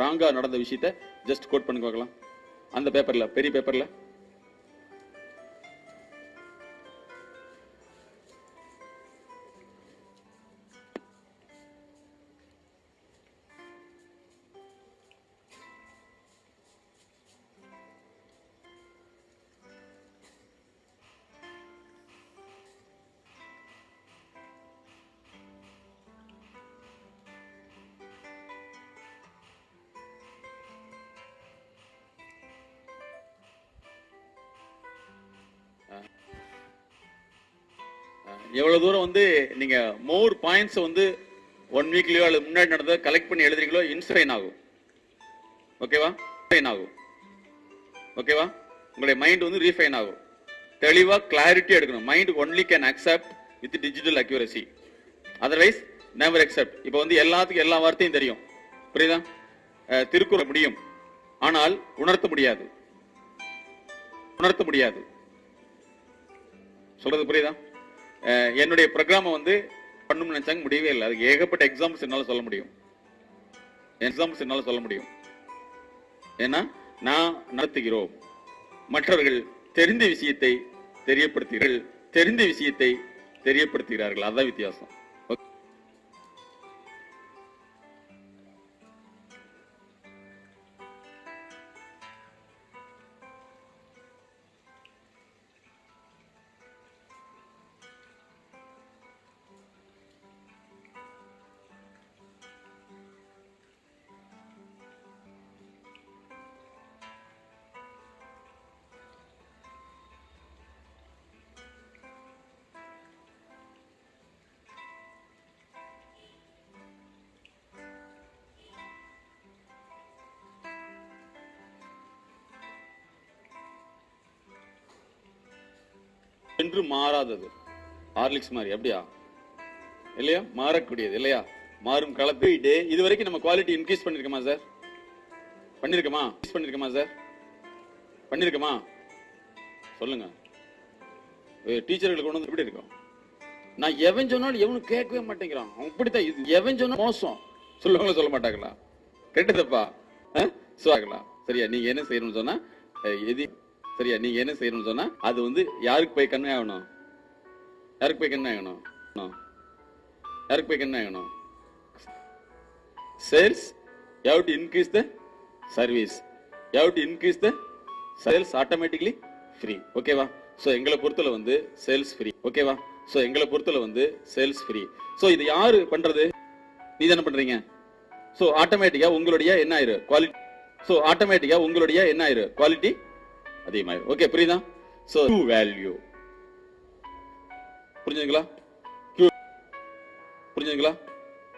S4: ராங்கா நடந்த விஷயத்த ஜஸ்ட் கோட் பண்ணி பார்க்கலாம். அந்த பேப்பர்ல பெரிய பேப்பர்ல நீங்கள் நீங்க மோர் பாயிண்ட்ஸ் வந்து ஒன் வீக்லயோ அல்லது முன்னாடி நடந்த கலெக்ட் பண்ணி எழுதுறீங்களோ இன்ஸ்பைன் ஆகும். ஓகேவா ஃபைன் ஆகும். ஓகேவா உங்களுடைய மைண்ட் வந்து ரீஃபைன் ஆகும். தெளிவாக கிளாரிட்டி எடுக்கணும். Mind only can accept with digital accuracy otherwise never accept இப்போ வந்து எல்லாத்துக்கும் எல்லா வார்த்தையும் தெரியும். புரியுதா? அஹ், திருக்குறள் முடியும். ஆனால் உணர்த்த முடியாது. உணர்த்த முடியாது. சொல்றது புரியுதா? என்னுடைய ப்ரோக்ராமை வந்து பண்ணணும்னு நினைச்சாங்க முடியவே இல்லை. அதுக்கு ஏகப்பட்ட எக்ஸாம்பிள்ஸ் என்னால சொல்ல முடியும். எக்ஸாம்பிள்ஸ் என்னால சொல்ல முடியும். ஏன்னா நான் நடத்துகிறோம். மற்றவர்கள் தெரிந்த விஷயத்தை தெரியப்படுத்துகிறீர்கள் தெரிந்த விஷயத்தை தெரியப்படுத்துகிறார்கள். அதான் வித்தியாசம். என்று மாறாதது. ஹார்லிக்ஸ் மாதிரி அப்படியா? இல்லையா? மாறக்கூடியது இல்லையா? மாறும் களத்து. டே இது வரைக்கும் நம்ம குவாலிட்டி இன்க்ரீஸ் பண்ணிருக்கோமா சார் பண்ணிருக்கோமா? இன்க்ரீஸ் பண்ணிருக்கோமா சார் பண்ணிருக்கோமா? சொல்லுங்க. டீச்சர்களுக்கு கொண்டு வந்து எப்படி இருக்கும்? நான் எவன் சொன்னாலும் எவனும் கேட்கவே மாட்டேங்கிறான். அவன் இப்படித்தான் இது எவன் சொன்னா மோசம். சொல்லுவாங்களா சொல்ல மாட்டாங்களா? கேட்டதப்பா? சொல்லுவாங்களா சரியா நீங்க என்ன செய்யணும்னு சொன்னா எது சரியா? நீங்க என்ன செய்யணும்னு சொன்னா அது வந்து யாருக்கு போய் கண்ணே ஆகணும்? யாருக்கு போய் கண்ணே ஆகணும்? யாருக்கு போய் கண்ணே ஆகணும்? Sales you to increase the service service. To increase the sales automatically free ஓகேவா ஸோ எங்களை பொறுத்தல வந்து சேல்ஸ் ஃப்ரீ ஓகேவா ஸோ எங்களை பொறுத்தல வந்து சேல்ஸ் ஃப்ரீ ஸோ இது யாரு பண்றது? நீ தானே பண்றீங்க? ஸோ ஆட்டோமேட்டிக்கா உங்களுடைய என்ன ஆயிரு? குவாலிட்டி ஸோ ஆட்டோமேட்டிக்கா உங்களுடைய என்ன ஆயிரு? குவாலிட்டி அதிகமாயிரும் ஓகே புரியுதா? சோ வேல்யூ புரிஞ்சுங்களா புரிஞ்சுங்களா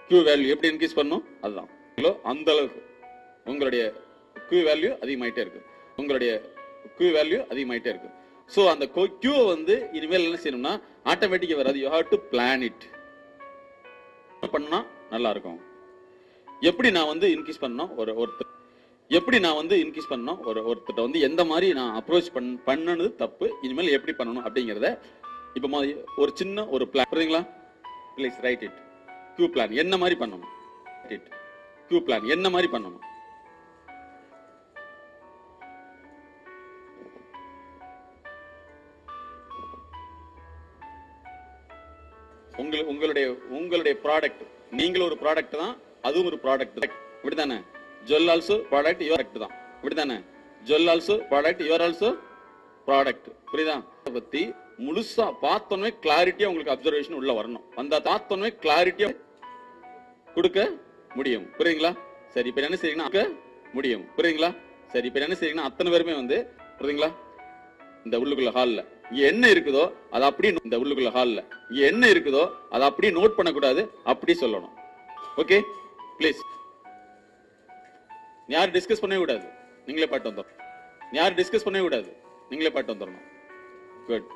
S4: க்யூ வேல்யூ எப்படி இன்க்ரீஸ் பண்ணும் அதுதான். அந்த அளவுக்கு. உங்களுடைய க்யூ வேல்யூ அதிகமாயிட்டே இருக்கு. உங்களுடைய க்யூ வேல்யூ அதிகமாயிட்டே இருக்கு. சோ அந்த க்யூ வந்து இனிமேல் என்ன செய்யணும்னா ஆட்டோமேட்டிக்கா வராது. You have to plan it பண்ணா நல்லா இருக்கும். எப்படி நான் வந்து இன்க்ரீஸ் பண்ணணும்? ஒரு ஒருத்தர் எப்படி நான் வந்து இன்க்ரீஸ் பண்ணணும்? ஒரு ஒருத்தர்ட்ட வந்து எந்த மாதிரி நான் அப்ரோச் பண் பண்ணனது தப்பு இனிமேல் எப்படி பண்ணணும் அப்படிங்கறத இப்போ மாதிரி ஒரு சின்ன ஒரு பிளான் புரியுதுங்களா? Please write it Q plan என்ன மாதிரி பண்ணணும்? இட் கியூ பிளான் என்ன மாதிரி பண்ணணும்? உங்களுடைய உங்களுடைய ப்ராடக்ட் நீங்களும் ஒரு ப்ராடக்ட் தான் அதுவும் ஒரு ப்ராடக்ட் இப்படிதானே ஜுவல் ஆல்சோ ப்ராடக்ட் யுவர் தான். இப்படிதானே jewel also product your also product புரியுதா? அதை பத்தி முழுசா பார்த்தோன்னே கிளாரிட்டியா உங்களுக்கு அப்சர்வேஷன் உள்ள வரணும். அந்த தாத்தோன்னே கிளாரிட்டியா கொடுக்க முடியும். புரியுங்களா சரி இப்ப என்ன செய்யுங்கன்னா முடியும். புரியுங்களா சரி இப்ப என்ன செய்யுங்கன்னா அத்தனை பேருமே வந்து புரியுங்களா இந்த உள்ளுக்குள்ள ஹாலில் என்ன இருக்குதோ அது அப்படியே இந்த உள்ளுக்குள்ள ஹாலில் என்ன இருக்குதோ அதை அப்படியே நோட் பண்ணக்கூடாது. அப்படி சொல்லணும். ஓகே ப்ளீஸ் யாரும் டிஸ்கஸ் பண்ணவே கூடாது. நீங்களே பாட்டு வந்துடும் யாரும் டிஸ்கஸ் பண்ணவே கூடாது. நீங்களே பாட்டு வந்துடணும் குட்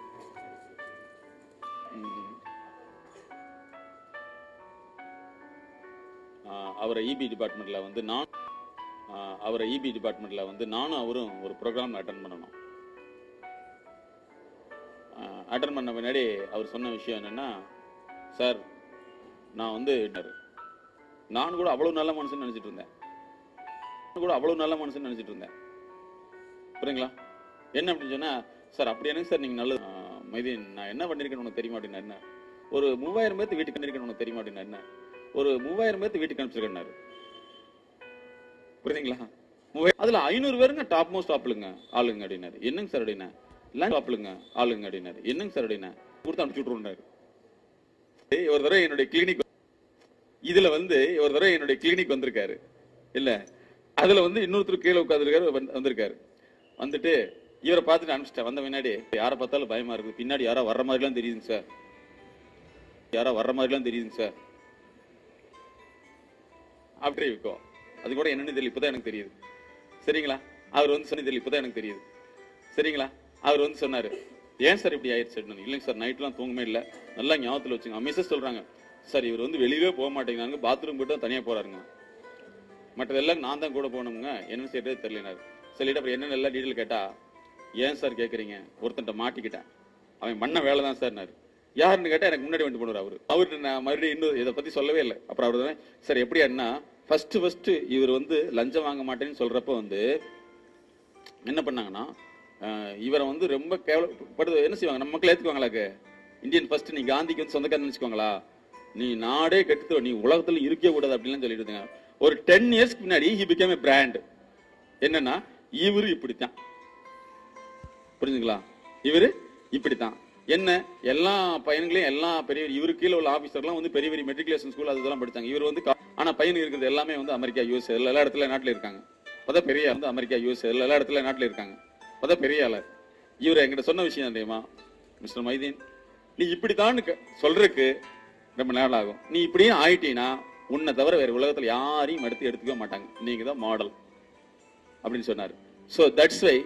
S4: அவரை இபி டிபார்ட்மெண்ட்ல வந்து நான் அவரை இபி டிபார்ட்மெண்ட்ல வந்து நானும் அவரும் ஒரு ப்ரோக்ராம் அட்டன் பண்ணணும். அட்டன் பண்ண பின்னாடி அவர் சொன்ன விஷயம் என்னன்னா சார் நான் வந்து நான் கூட அவ்வளவு நல்ல மனுஷன் நினைச்சிட்டு இருந்தேன். கூட அவ்வளவு நல்ல மனுஷன் நினைச்சிட்டு இருந்தேன். புரியுங்களா? என்ன அப்படின்னு சொன்னா சார் அப்படி எனக்கு சார் நீங்க நல்லது. ஆஹ் மைதீன் நான் என்ன பண்ணிருக்கேன்னு உனக்கு தெரியுமா? அப்படின்னு என்ன? ஒரு மூவாயிரம் பேர்த்து வீட்டுக்கு பண்ணிருக்கேன்னு உனக்கு தெரியுமா? அப்படின்னு என்ன? ஒரு மூவாயிரம் பேர்த்து வீட்டுக்கு அனுப்பிச்சிருக்கேன்னாரு. புரியுதுங்களா? மூவாயிரம் அதுல ஐநூறு பேருங்க டாப் மோஸ்ட் ஆப்பிளுங்க ஆளுங்க அப்படின்னாரு. என்னங்க சார் அப்படின்னா எல்லாம் ஆப்லுங்க ஆளுங்க அப்படின்னாரு. என்னங்க சார் அப்படின்னா கொடுத்து அனுப்பிச்சு விட்டுருந்தாரு ஒரு தடவை என்னுடைய கிளினிக் இதுல வந்து ஒரு தடவை என்னுடைய கிளினிக் வந்திருக்காரு. இல்ல அதுல வந்து இன்னொருத்தர் கீழே உட்காந்துருக்காரு வந்திருக்காரு. வந்துட்டு இவரை பார்த்துட்டு அனுப்பிச்சிட்டேன். வந்த முன்னாடி யாரை பார்த்தாலும் பயமா இருக்குது பின்னாடி யாரோ வர்ற மாதிரிலாம் தெரியுதுங்க சார். யாரோ வர்ற மாதிரிலாம் தெரியுதுங்க சார். அப்படி இருக்கும். அது கூட என்னன்னு தெரியல. இப்போதான் எனக்கு தெரியுது. சரிங்களா? அவர் வந்து சொன்னது தெரியல. இப்போதான் எனக்கு தெரியுது. சரிங்களா? அவர் வந்து சொன்னார் ஏன் சார் இப்படி ஆயிடுச்சு? இல்லைங்க சார் நைட்லாம் தூங்கவே இல்லை. நல்லா ஞாபகத்தில் வச்சுங்க அமைச்சர் சொல்கிறாங்க சார் இவர் வந்து வெளியவே போக மாட்டேங்கிறாங்க. பாத்ரூம் போய்ட்டு தனியாக போகிறாருங்க மற்றதெல்லாம் நான் தான் கூட போகணுங்க என்ன செய்யறது தெரியலனாரு சொல்லிட்டு அப்புறம் என்னென்ன எல்லாம் டீட்டெயில் கேட்டா ஏன் சார் கேட்குறீங்க ஒருத்தன்ட்ட மாட்டிக்கிட்டேன். அவன் பண்ண வேலை தான் சார்னார் யாருன்னு கேட்டால் எனக்கு முன்னாடி வந்து போனார் அவர். அவர்கிட்ட நான் மறுபடியும் இன்னும் இதை பற்றி சொல்லவே இல்லை. அப்புறம் அவர் சார் எப்படி என்ன ஃபர்ஸ்ட் ஃபர்ஸ்ட் இவர் வந்து லஞ்சம் வாங்க மாட்டேன்னு சொல்கிறப்ப வந்து என்ன பண்ணாங்கன்னா இவரை வந்து ரொம்ப கேவலப்படுது என்ன செய்வாங்க? நம்ம மக்கள் ஏற்றுக்குவாங்களாக்கு இந்தியன் ஃபர்ஸ்ட் நீ காந்திக்கு வந்து சொந்தக்காரன் வச்சுக்கோங்களா நீ நாடே கெட்டுத்தோ நீ உலகத்தில் இருக்கவே கூடாது அப்படின்னு சொல்லிட்டு இருந்தாங்க. ஒரு டென் இயர்ஸ்க்கு முன்னாடி ஹி பிகேம் ஏ பிராண்ட் என்னன்னா இவரு இப்படித்தான். புரிஞ்சுங்களா? இவரு இப்படித்தான். என்ன? எல்லா பையன்களையும் எல்லா பெரிய இவரு கீழே உள்ள ஆபீசர்லாம் வந்து பெரிய பெரிய மெட்ரிகுலேஷன் ஸ்கூல் அதெல்லாம் படித்தாங்க இவர் வந்து ஆனால் ஆனா பையன் இருக்கிறது எல்லாமே வந்து அமெரிக்கா யூஎஸ் எல்லா எல்லா இடத்துல நாட்டில் இருக்காங்க. அதான் பெரிய வந்து அமெரிக்கா யூஎஸ் எல்லா எல்லா இடத்துல நாட்டில் இருக்காங்க. அதான் பெரிய ஆளு. இவர் என்கிட்ட சொன்ன விஷயம் தெரியுமா? மிஸ்டர் மைதீன் நீ இப்படித்தான் சொல்றதுக்கு ரொம்ப நேரம் ஆகும். நீ இப்படியும் ஆயிட்டீன்னா உன்னை தவிர வேற உலகத்தில் யாரையும் எடுத்து எடுத்துக்கவே மாட்டாங்க. நீங்க தான் மாடல் அப்படின்னு சொன்னார். ஸோ தட்ஸ் வை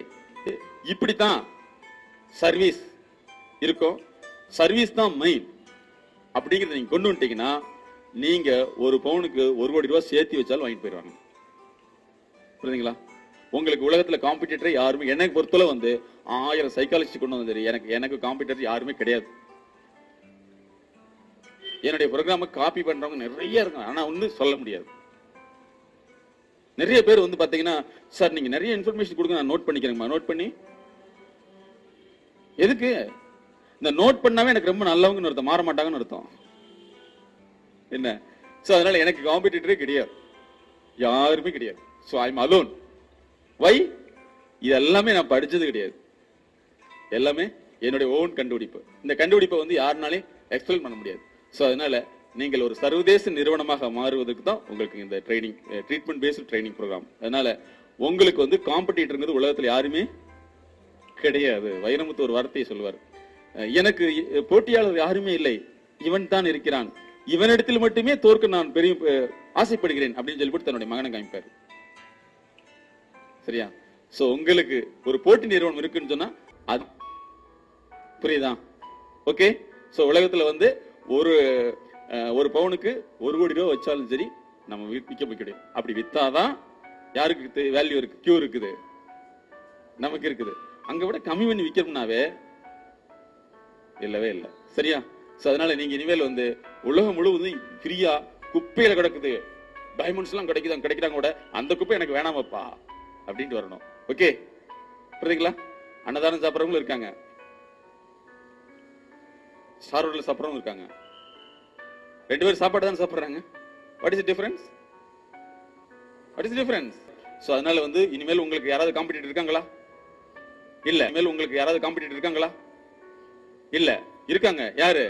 S4: இப்படித்தான் சர்வீஸ் இருக்கும். சர்வீஸ் தான் மெயின் அப்படிங்கிறத நீங்க கொண்டு வந்துட்டீங்கன்னா நீங்க ஒரு பவுனுக்கு ஒரு கோடி ரூபாய் சேர்த்து வச்சாலும் வாங்கிட்டு போயிடுவாங்க. புரியுதுங்களா? உங்களுக்கு உலகத்தில் காம்படிட்டர் யாருமே எனக்கு பொறுத்தளவு வந்து ஆயிரம் சைக்காலஜி கொண்டு வந்தது. எனக்கு எனக்கு காம்படிட்டர் யாருமே கிடையாது. என்னுடைய ப்ரோக்ராமை காப்பி பண்றவங்க நிறைய இருக்காங்க. ஆனா வந்து சொல்ல முடியாது. நிறைய பேர் வந்து பாத்தீங்கன்னா சார் நீங்க நிறைய இன்ஃபர்மேஷன் கொடுங்க நான் நோட் பண்ணிக்கிறேங்கம்மா. நோட் பண்ணி. எதுக்கு? இந்த நோட் பண்ணாவே எனக்கு ரொம்ப நல்லவங்கன்னு அர்த்தம். மாற மாட்டாங்கன்னு அர்த்தம். என்ன? சோ அதனால எனக்கு காம்படிட்டரே கிடையாது. யாருமே கிடையாது. சோ ஐம் அலோன் வை இது எல்லாமே நான் படிச்சது கிடையாது. எல்லாமே என்னுடைய ஓன் கண்டுபிடிப்பு. இந்த கண்டுபிடிப்பை வந்து யாருனாலே எக்ஸ்பிளைன் பண்ண முடியாது. ஸோ அதனால நீங்கள் ஒரு சர்வதேச நிறுவனமாக மாறுவதற்கு தான் உங்களுக்கு இந்த training treatment based training programme அதனால உங்களுக்கு வந்து காம்படிட்டருங்கிறது உலகத்தில் யாருமே கிடையாது. வைரமுத்து ஒரு வார்த்தையை சொல்லுவார். எனக்கு போட்டியாளர் யாருமே இல்லை. இவன் தான் இருக்கிறான். இவனிடத்தில் மட்டுமே தோற்க நான் பெரிய ஆசைப்படுகிறேன் அப்படின்னு சொல்லிட்டு தன்னுடைய மகனை காமிப்பார் சரியா? சோ உங்களுக்கு ஒரு போட்டி நிறுவனம் இருக்குன்னு சொன்னா அது புரியுதா? ஓகே சோ உலகத்துல வந்து ஒரு ஒரு பவுனுக்கு ஒரு கோடி ரூபா வச்சாலும் சரி நம்ம விற்க முடியும் அப்படி வித்தாதான் யாருக்கு வேல்யூ இருக்கு? கியூ இருக்குது. நமக்கு இருக்குது. அங்க விட கம்மி பண்ணி விற்கணும்னாவே இல்லவே இல்லை. சரியா? ஸோ அதனால நீங்க இனிமேல் வந்து உலகம் முழுவதும் ஃப்ரீயா குப்பையில கிடக்குது. டைமண்ட்ஸ் எல்லாம் கிடைக்குது? கிடைக்கிறாங்க கூட. அந்த குப்பை எனக்கு வேணாமப்பா. அப்படின்ட்டு வரணும். ஓகே புரியுதுங்களா? அன்னதானம் சாப்பிட்றவங்களும் இருக்காங்க. ஸ்டார் ஹோட்டல் இருக்காங்க. ரெண்டு பேரும் சாப்பாடு தான் சாப்பிட்றாங்க? What is difference what is difference so அதனால வந்து இனிமேல் உங்களுக்கு யாராவது காம்படிட்டர் இருக்காங்களா? இல்ல இனிமேல் உங்களுக்கு யாராவது காம்படிட்டர் இருக்காங்களா? இல்ல இருக்காங்க. யாரு?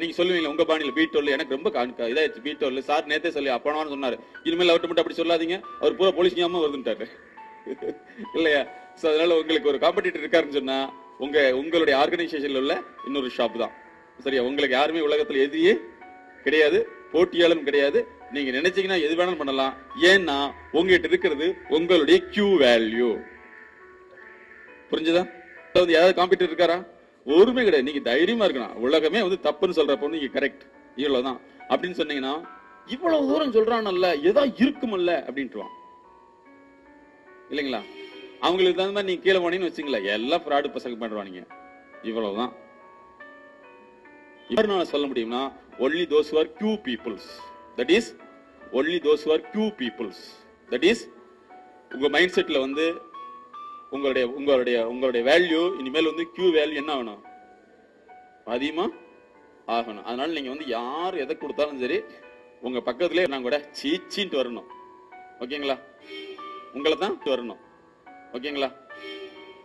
S4: நீங்க சொல்லுவீங்க உங்க பாணியில் பீட் டோல் எனக்கு ரொம்ப கா- இதாயிடுச்சு பீட் டோல் சார் நேத்தே சொல்லி அப்பனான்னு சொன்னாரு. இனிமேல் அவர்கிட்ட மட்டும் அப்படி சொல்லாதீங்க. அவர் பூரா போலீஸ் ஞாபகம் வருதுன்ட்டாரு. இல்லையா? ஸோ அதனால உங்களுக்கு ஒரு காம்படிட்டர் இருக்காருன்னு சொன்னா உங்க உங்களுடைய ஆர்கனைசேஷன்ல உள்ள இன்னொரு ஷாப் தான். சரியா? உங்களுக்கு யாருமே உலகத்தில் எதிரியே கிடையாது போட்டியாலும் கிடையாது. நீங்க நினைச்சீங்கன்னா எது வேணாலும் பண்ணலாம். ஏன்னா உங்ககிட்ட இருக்கிறது உங்களுடைய கியூ வேல்யூ புரிஞ்சுதா? வந்து யாராவது காம்பீட்டர் இருக்காரா? ஒருமே கிடையாது. நீங்க தைரியமா இருக்கணும். உலகமே வந்து தப்புன்னு சொல்றப்போ நீங்க கரெக்ட் இவ்வளவுதான். அப்படின்னு சொன்னீங்கன்னா இவ்வளவு தூரம் சொல்றானல்ல ஏதா இருக்குமல்ல அப்படின்ட்டுவான் இல்லைங்களா? அவங்களுக்கு தகுந்த மாதிரி நீங்க கீழே போனீங்கன்னு வச்சுங்களேன் எல்லாம் ஃப்ராடு பசங்க பண்றானுங்க. இவ்வளவுதான். யாருனால சொல்ல முடியும்னா only those are Q peoples that is only those are Q peoples that is உங்க மைண்ட் செட்ல வந்து உங்களுடைய உங்களுடைய உங்களுடைய வேல்யூ இனிமேல் வந்து கியூ வேல்யூ என்ன ஆகணும்? அதிகமா ஆகணும். அதனால நீங்க வந்து யார் எதை கொடுத்தாலும் சரி உங்க பக்கத்துலேயே நான் கூட சீச்சின்ட்டு வரணும். ஓகேங்களா? உங்களை தான் வரணும். ஓகேங்களா?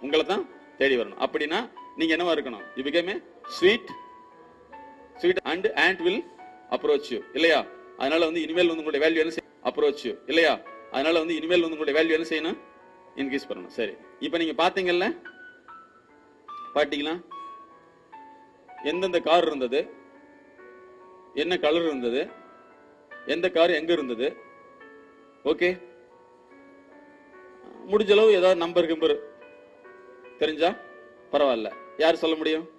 S4: உங்களை தான் தேடி வரணும். அப்படின்னா நீங்க என்னவா இருக்கணும்? You become sweet sweet and ant will approach you இல்லையா? அதனால வந்து இனிமேல் வந்து உங்களுடைய வேல்யூ என்ன அப்ரோச் யூ இல்லையா? அதனால வந்து இனிமேல் வந்து உங்களுடைய வேல்யூ என்ன செய்யணும்? இன்க்ரீஸ் பண்ணணும். சரி. இப்போ நீங்க பாத்தீங்கல்ல பாட்டிங்களா எந்தெந்த கார் இருந்தது? என்ன கலர் இருந்தது? எந்த கார் எங்க இருந்தது? ஓகே முடிஞ்ச அளவு ஏதாவது நம்பர் கிம்பர் தெரிஞ்சா? பரவாயில்ல. யார் சொல்ல முடியும்?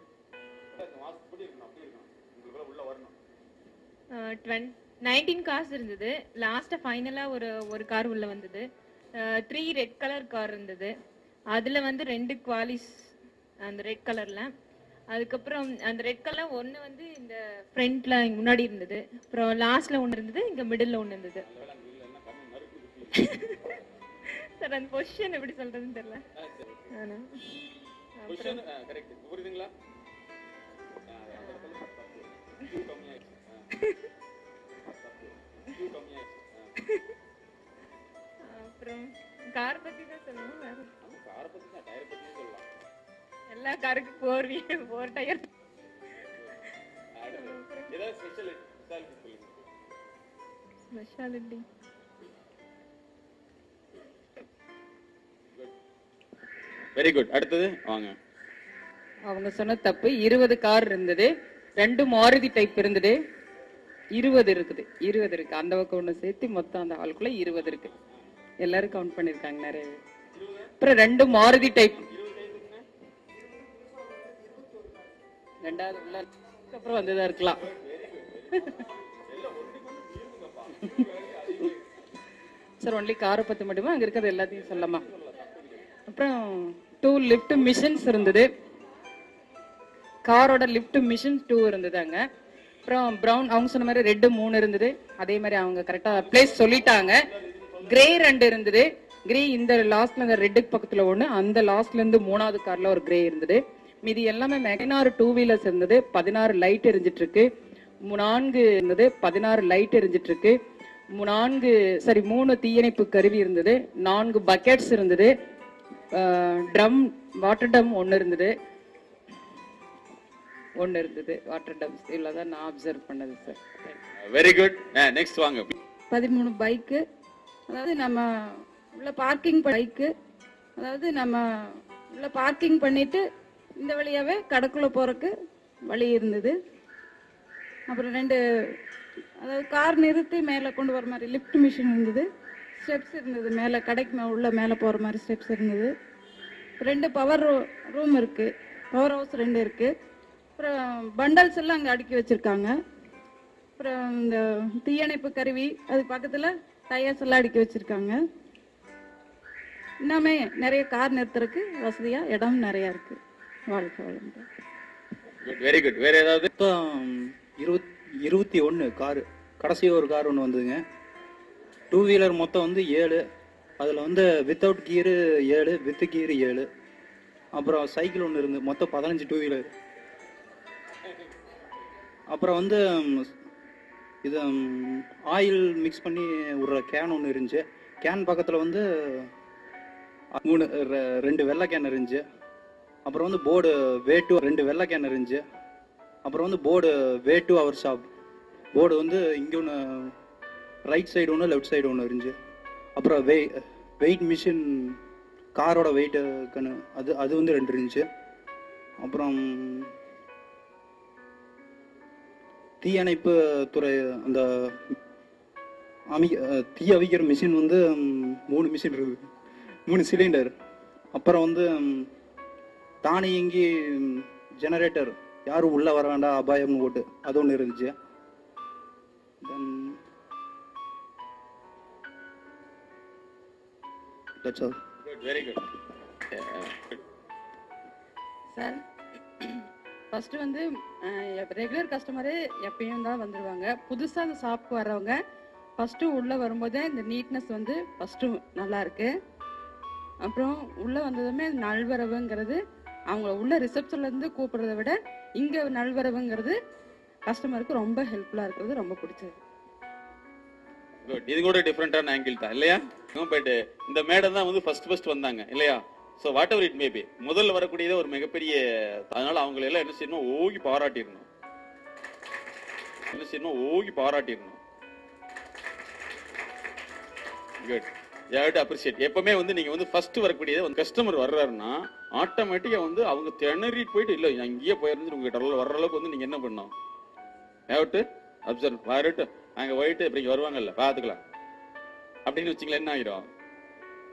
S7: நைன்டீன் கார்ஸ் இருந்தது. லாஸ்ட்டாக ஃபைனலாக ஒரு ஒரு கார் உள்ள வந்தது. த்ரீ ரெட் கலர் கார் இருந்தது. அதில் வந்து ரெண்டு குவாலிஸ் அந்த ரெட் கலரில் அதுக்கப்புறம் அந்த ரெட் கலர் ஒன்று வந்து இந்த ஃப்ரண்ட்ல முன்னாடி இருந்தது. அப்புறம் லாஸ்ட்ல ஒன்று இருந்தது இங்கே மிடில் ஒன்று இருந்தது. [laughs] சார் அந்த பொசிஷன் எப்படி சொல்றதுன்னு தெரியல. அப்புறம் கார் பத்தி தான் சொல்லணும் எல்லா காருக்கும் ஃபோர் வீ ஃபோர் டயர்.
S4: ஏதாவது ஸ்பெஷல் சொல்லுங்க.
S7: ஸ்பெஷாலிட்டி
S4: வெரி குட் அடுத்தது வாங்க.
S11: அவங்க சொன்ன தப்பு இருபது கார் இருந்தது ரெண்டு மாருதி டைப் இருந்தது. இருபது இருக்குது. இருபது இருக்கு. அந்த பக்கம் ஒன்று சேர்த்து மொத்தம் அந்த ஹாலுக்குள்ள இருபது இருக்கு. எல்லாரும் கவுண்ட் பண்ணிருக்காங்க நிறைய அப்புறம் ரெண்டு மாருதி டைப் ரெண்டாவது உள்ள அப்புறம் வந்துதான் இருக்கலாம். சார் ஒன்லி காரை பத்தி மட்டுமே? அங்க இருக்கிறது எல்லாத்தையும் சொல்லமா அப்புறம் டூ லிஃப்ட் மிஷின்ஸ் இருந்தது. காரோட லிஃப்ட் மிஷின் டூ இருந்தது அங்கே. அப்புறம் ப்ரௌன் அவங்க சொன்ன மாதிரி ரெட்டு மூணு இருந்தது. அதே மாதிரி அவங்க கரெக்டாக பிளேஸ் சொல்லிட்டாங்க. கிரே ரெண்டு இருந்தது. கிரே இந்த லாஸ்ட்ல இந்த ரெட்டுக்கு பக்கத்துல ஒன்று அந்த லாஸ்ட்ல இருந்து மூணாவது கார்ல ஒரு கிரே இருந்தது. மீதி எல்லாமே பதினாறு டூ வீலர்ஸ் இருந்தது. பதினாறு லைட் எரிஞ்சிட்டு இருக்கு. நான்கு இருந்தது. பதினாறு லைட் எரிஞ்சிட்டு இருக்கு. நான்கு சரி மூணு தீயணைப்பு கருவி இருந்தது. நான்கு பக்கெட்ஸ் இருந்தது. ட்ரம் வாட்டர் டம் ஒன்று இருந்தது. ஒன்று இருந்தது வாட்டர் டம்ஸ் இல்லை தான் நான் அப்சர்வ் பண்ணது சார்
S4: வெரி குட் நெக்ஸ்ட் வாங்க.
S13: பதிமூணு பைக்கு அதாவது நம்ம உள்ள பார்க்கிங் பைக்கு அதாவது நம்ம உள்ள பார்க்கிங் பண்ணிட்டு இந்த வழியாவே கடைக்குள்ள போறதுக்கு வழி இருந்தது. அப்புறம் ரெண்டு அதாவது கார் நிறுத்தி மேலே கொண்டு வர மாதிரி லிஃப்ட் மிஷின் இருந்தது. ஸ்டெப்ஸ் இருந்தது. மேலே கடைக்கு உள்ள மேலே போகிற மாதிரி ஸ்டெப்ஸ் இருந்தது. ரெண்டு பவர் ரூம் இருக்கு. பவர் ஹவுஸ் ரெண்டு இருக்கு. அப்புறம் பண்டல்ஸ் எல்லாம் அங்கே அடுக்கி வச்சிருக்காங்க. அப்புறம் இந்த தீயணைப்பு கருவி அது பக்கத்துல டயர்ஸ் எல்லாம் அடுக்கி வச்சிருக்காங்க. இன்னுமே நிறைய கார் நிறுத்துறதுக்கு வசதியா இடம் நிறைய இருக்கு. வாழ்க்கை வளமுடன்.
S4: வெரி குட் வேற ஏதாவது?
S14: இப்போ இருபத் இருபத்தி ஒன்று காரு கடைசி ஒரு கார் ஒன்று வந்ததுங்க. டூ வீலர் மொத்தம் வந்து ஏழு. அதில் வந்து வித்தவுட் கீரு ஏழு வித்து கீரு ஏழு. அப்புறம் சைக்கிள் ஒன்று இருந்து மொத்தம் பதினஞ்சு டூ வீலர் அப்புறம் வந்து இது ஆயில் மிக்ஸ் பண்ணி விடுற கேன் ஒன்று இருந்துச்சு. கேன் பக்கத்தில் வந்து மூணு ரெண்டு வெள்ளை கேன் இருந்துச்சு. அப்புறம் வந்து போர்டு வே டூ ரெண்டு வெள்ளை கேன் இருந்துச்சு. அப்புறம் வந்து board way to our shop board வந்து இங்கே ஒன்று ரைட் சைடு ஒன்று லெஃப்ட் சைடு ஒன்று இருந்துச்சு. அப்புறம் வெய் வெயிட் மிஷின் காரோட வெயிட்டு கண்ணு அது அது வந்து ரெண்டு இருந்துச்சு. அப்புறம் தீயணைப்பு துறை அந்த அமி தீ அவிக்கிற மிஷின் வந்து மூணு மிஷின் இருக்குது. மூணு சிலிண்டர் அப்புறம் வந்து தானியங்கி ஜெனரேட்டர் யாரும் உள்ள வர வேண்டாம் அபாயம்னு போட்டு. அது ஒன்று இருந்துச்சு. Then that's all
S4: good very good
S13: sir first வந்து ரெகுலர் கஸ்டமரு எப்பயும் தான் வந்துடுவாங்க புதுசாக அந்த ஷாப்புக்கு வர்றவங்க ஃபஸ்ட்டு உள்ளே வரும்போதே இந்த நீட்னஸ் வந்து ஃபஸ்ட்டு நல்லாயிருக்கு அப்புறம் உள்ளே வந்ததுமே நல்வரவுங்கிறது அவங்கள உள்ள ரிசப்ஷன்லேருந்து கூப்பிட்றத விட இங்கே நல்வரவுங்கிறது கஸ்டமருக்கு ரொம்ப ஹெல்ப்ஃபுல்லாக இருக்கிறது ரொம்ப பிடிச்சது.
S4: குட் இது கூட டிஃப்ரெண்டான ஆங்கிள் தான் இல்லையா? பட் இந்த மேடம் தான் வந்து ஃபர்ஸ்ட் ஃபர்ஸ்ட் வந்தாங்க இல்லையா? So whatever it maybe முதல்ல வரக்கூடியதே ஒரு மிகப்பெரிய அதனால அவங்களை எல்லாம் என்ன செய்யணும் ஓகி பாராட்டிடணும். என்ன செய்யணும் ஓகி பாராட்டிடணும். குட் யூ அப்ரிஷியேட் எப்பவுமே வந்து நீங்க வந்து ஃபர்ஸ்ட் வரக்கூடியது வந்து கஸ்டமர் வர்றாருன்னா ஆட்டோமேட்டிக்கா வந்து அவங்க திணறிட்டு போயிட்டு இல்லை அங்கேயே போயிருந்து உங்ககிட்ட வர்ற அளவுக்கு வந்து நீங்க என்ன பண்ணணும்? ஹேவ் அப்சர்வ் வரட்டு அங்கே போயிட்டு இப்படி வருவாங்கல்ல பார்த்துக்கலாம். அப்படின்னு வச்சுங்களேன் என்ன ஆயிரும்?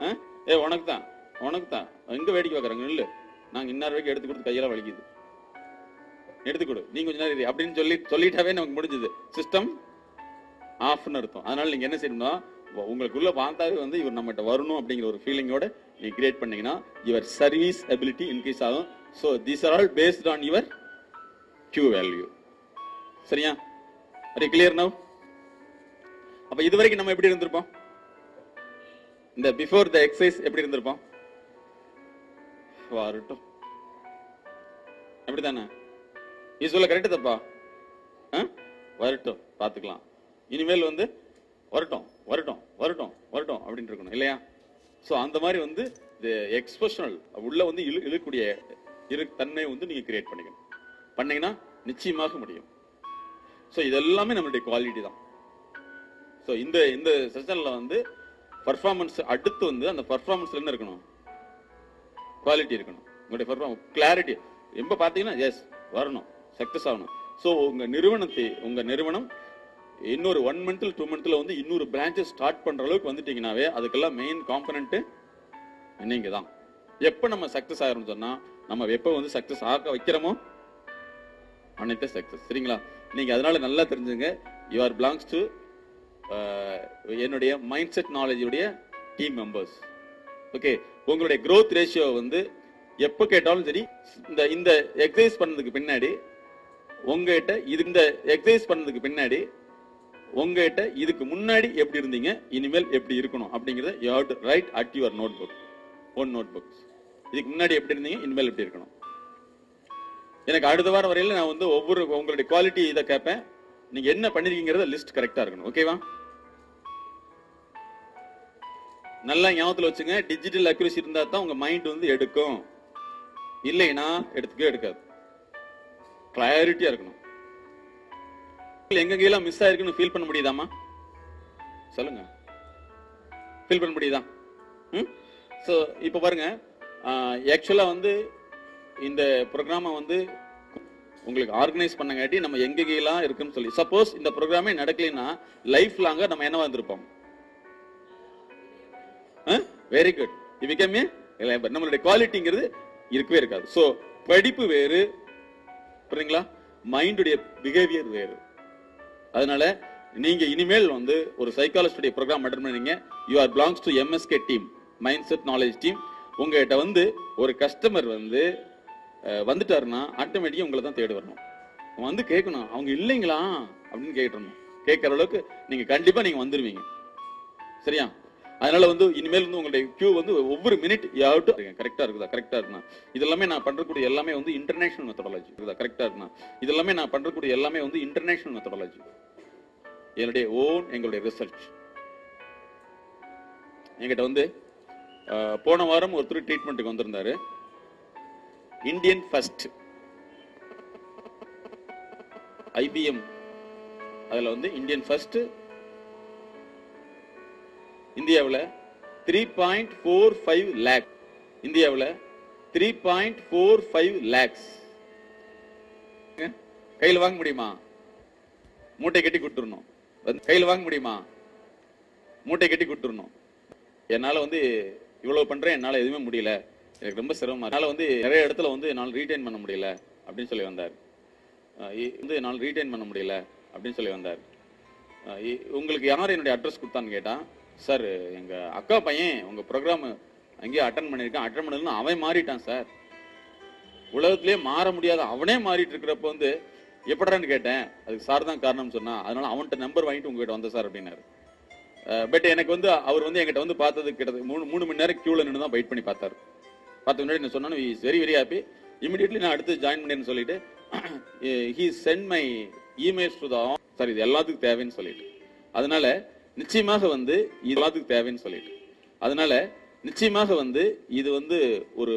S4: ஆ? ஏ உனக்கு தான் உனக்கு தான் எங்க வேடிக்கை பார்க்குறாங்க இல்லை நாங்க இன்னார் வரைக்கும் எடுத்து கொடுத்து கையெல்லாம் வலிக்குது. எடுத்து கொடு. நீ கொஞ்ச நேரம் அப்படின்னு சொல்லி சொல்லிட்டாவே நமக்கு முடிஞ்சது. சிஸ்டம் ஆஃப்னு அர்த்தம். அதனால நீங்க என்ன செய்யணும்னா உங்களுக்குள்ள பார்த்தாவே வந்து இவர் நம்மகிட்ட வரணும் அப்படிங்கிற ஒரு ஃபீலிங்கோட நீ கிரியேட் பண்ணீங்கன்னா யுவர் சர்வீஸ் எபிலிட்டி இன்க்ரீஸ் ஆகும். So these are all based on your Q value சரியா? அரே கிளியர் நவ் அப்ப இது வரைக்கும் நம்ம எப்படி இருந்திருப்போம்? இந்த பிஃபோர் த எக்ஸசைஸ் எப்படி இருந்திருப்போம்? வரட்டும். அப்படிதானே நீ சொல்ல கரெக்டு தப்பா? வரட்டும் பார்த்துக்கலாம். இனிமேல் வந்து வரட்டும் வரட்டும் வரட்டும் வரட்டும் அப்படின்னு இருக்கணும் இல்லையா? ஸோ அந்த மாதிரி வந்து இந்த எக்ஸ்பிரஷனல் உள்ள வந்து இழு இழுக்கூடிய இரு தன்மை வந்து நீங்கள் கிரியேட் பண்ணிக்கணும். பண்ணீங்கன்னா நிச்சயமாக முடியும். ஸோ இதெல்லாமே நம்மளுடைய குவாலிட்டி தான். ஸோ இந்த இந்த செஷனில் வந்து பர்ஃபார்மன்ஸ் அடுத்து வந்து அந்த பர்ஃபார்மன்ஸ்ல என்ன இருக்கணும்? குவாலிட்டி இருக்கணும். உங்களுடைய பர்ஃபார்ம் கிளாரிட்டி எப்போ பார்த்தீங்கன்னா எஸ் வரணும். சக்ஸஸ் ஆகணும். ஸோ உங்கள் நிறுவனத்தை உங்கள் நிறுவனம் இன்னொரு ஒன் மந்த்தில் டூ மந்த்தில் வந்து இன்னொரு பிரான்ச்சஸ் ஸ்டார்ட் பண்ணுற அளவுக்கு வந்துட்டீங்கன்னாவே அதுக்கெல்லாம் மெயின் காம்பனண்ட்டு நீங்கள் தான். எப்போ நம்ம சக்ஸஸ் ஆகிறோம்னு சொன்னால் நம்ம எப்போ வந்து சக்ஸஸ் ஆக வைக்கிறோமோ அனைத்து சக்ஸஸ் சரிங்களா? நீங்கள் அதனால் நல்லா தெரிஞ்சுங்க. யூ ஆர் பிலாங்ஸ் டு என்னுடைய மைண்ட் செட் நாலேஜுடைய டீம் மெம்பர்ஸ் ஓகே உங்களுடைய க்ரோத் ரேஷியோ வந்து எப்ப கேட்டாலும் சரி இந்த இந்த எக்ஸசைஸ் பண்ணதுக்கு பின்னாடி உங்ககிட்ட இது இந்த எக்ஸசைஸ் பண்ணதுக்கு பின்னாடி உங்ககிட்ட இதுக்கு முன்னாடி எப்படி இருந்தீங்க இனிமேல் எப்படி இருக்கணும் அப்படிங்கறத you have to write at your notebook one notebook இதுக்கு முன்னாடி எப்படி இருந்தீங்க இனிமேல் எப்படி இருக்கணும். எனக்கு அடுத்த வாரம் வரையில நான் வந்து ஒவ்வொரு உங்களுடைய குவாலிட்டி இதை கேட்பேன். நீங்க என்ன பண்ணிருக்கீங்கிறத லிஸ்ட் கரெக்டா இருக்கணும். ஓகேவா நல்லா ஞாபகத்தில் வச்சுங்க டிஜிட்டல் அக்யூரசி இருந்தால் தான் உங்கள் மைண்ட் வந்து எடுக்கும். இல்லைன்னா எடுத்துக்கவே எடுக்காது. கிளாரிட்டியாக இருக்கணும். எங்கெங்கெல்லாம் மிஸ் ஆயிருக்குன்னு ஃபீல் பண்ண முடியுதாமா சொல்லுங்க. ஃபீல் பண்ண முடியுதா? ம்? ஸோ இப்போ பாருங்க ஆக்சுவலாக வந்து இந்த ப்ரோக்ராமை வந்து உங்களுக்கு ஆர்கனைஸ் பண்ணங்காட்டி நம்ம எங்கெங்கெல்லாம் இருக்குன்னு சொல்லி சப்போஸ் இந்த ப்ரோக்ராமே நடக்கலைன்னா லைஃப் லாங்காக நம்ம என்ன வந்திருப்போம் வெரி குட் இது பிகம் நம்மளுடைய குவாலிட்டிங்கிறது இருக்கவே இருக்காது. ஸோ படிப்பு வேறு புரியுதுங்களா? மைண்டுடைய பிஹேவியர் வேறு. அதனால நீங்க இனிமேல் வந்து ஒரு சைக்காலஜியுடைய ப்ரோக்ராம் அட்டன் பண்ணீங்க. You are belongs to MSK team mindset knowledge team உங்ககிட்ட வந்து ஒரு கஸ்டமர் வந்து வந்துட்டாருன்னா ஆட்டோமேட்டிக்காக உங்களை தான் தேடி வரணும். அவன் வந்து கேட்கணும் அவங்க இல்லைங்களா? அப்படின்னு கேட்டுருணும் கேட்குற அளவுக்கு நீங்கள் கண்டிப்பாக நீங்கள் வந்துடுவீங்க சரியா? அதனால வந்து இனிமேல் வந்து உங்களுடைய கியூ வந்து ஒவ்வொரு மினிட் யாவட்டும் கரெக்டா இருக்குதா? கரெக்டா இருக்குதா? இதெல்லாமே நான் பண்றக்கூடிய எல்லாமே வந்து இன்டர்நேஷனல் மெத்தடாலஜி இருக்குதா? கரெக்டா இருக்குதா? இதெல்லாமே நான் பண்றக்கூடிய எல்லாமே வந்து இன்டர்நேஷனல் மெத்தடாலஜி என்னுடைய ஓன் எங்களுடைய ரிசர்ச் என்கிட்ட வந்து போன வாரம் ஒருத்தர் ட்ரீட்மெண்ட்டுக்கு வந்திருந்தாரு. இந்தியன் ஃபர்ஸ்ட் ஐபிஎம் அதில் வந்து இந்தியன் ஃபர்ஸ்ட் இந்தியாவில் three point four five lakh இந்தியாவில் three point four five lakhs கையில் வாங்க முடியுமா? மூட்டை கட்டி கொடுத்துடணும். வந்து கையில் வாங்க முடியுமா? மூட்டை கட்டி கொடுத்துடணும். என்னால் வந்து இவ்வளோ பண்ணுறேன் என்னால் எதுவுமே முடியல. எனக்கு ரொம்ப சிரமமாக அதனால் வந்து நிறைய இடத்துல வந்து என்னால் ரீட்டைன் பண்ண முடியல அப்படின்னு சொல்லி வந்தார். வந்து என்னால் ரீட்டைன் பண்ண முடியல அப்படின்னு சொல்லி வந்தார். இ- உங்களுக்கு யார் என்னுடைய அட்ரஸ் கொடுத்தான்னு கேட்டால் சார் எங்க அக்கா பையன் உங்க ப்ரோக்ராம் அங்கேயே அட்டன் பண்ணியிருக்கான். அட்டன் பண்ணதுன்னு அவன் மாறிட்டான் சார். உலகத்திலே மாற முடியாத அவனே மாறிட்டு இருக்கிறப்ப வந்து எப்படான்னு கேட்டேன். அதுக்கு சார் தான் காரணம் சொன்னா அதனால அவன்கிட்ட நம்பர் வாங்கிட்டு உங்ககிட்ட வந்த சார் அப்படின்னாரு. பட் எனக்கு வந்து அவர் வந்து என்கிட்ட வந்து பார்த்தது கிட்டத்தட்ட மூணு மூணு மணி நேரம் கியூல நின்று தான் வெயிட் பண்ணி பார்த்தாரு. பத்து முன்னாடி நான் சொன்னேன் is very very happy immediately நான் அடுத்து ஜாயின் பண்ணேன்னு சொல்லிட்டு he sent my emails to the sir இது எல்லாத்துக்கும் தேவைன்னு சொல்லிட்டு. அதனால நிச்சயமாக வந்து இது எல்லாத்துக்கும் தேவைன்னு சொல்லிட்டு. அதனால நிச்சயமாக வந்து இது வந்து ஒரு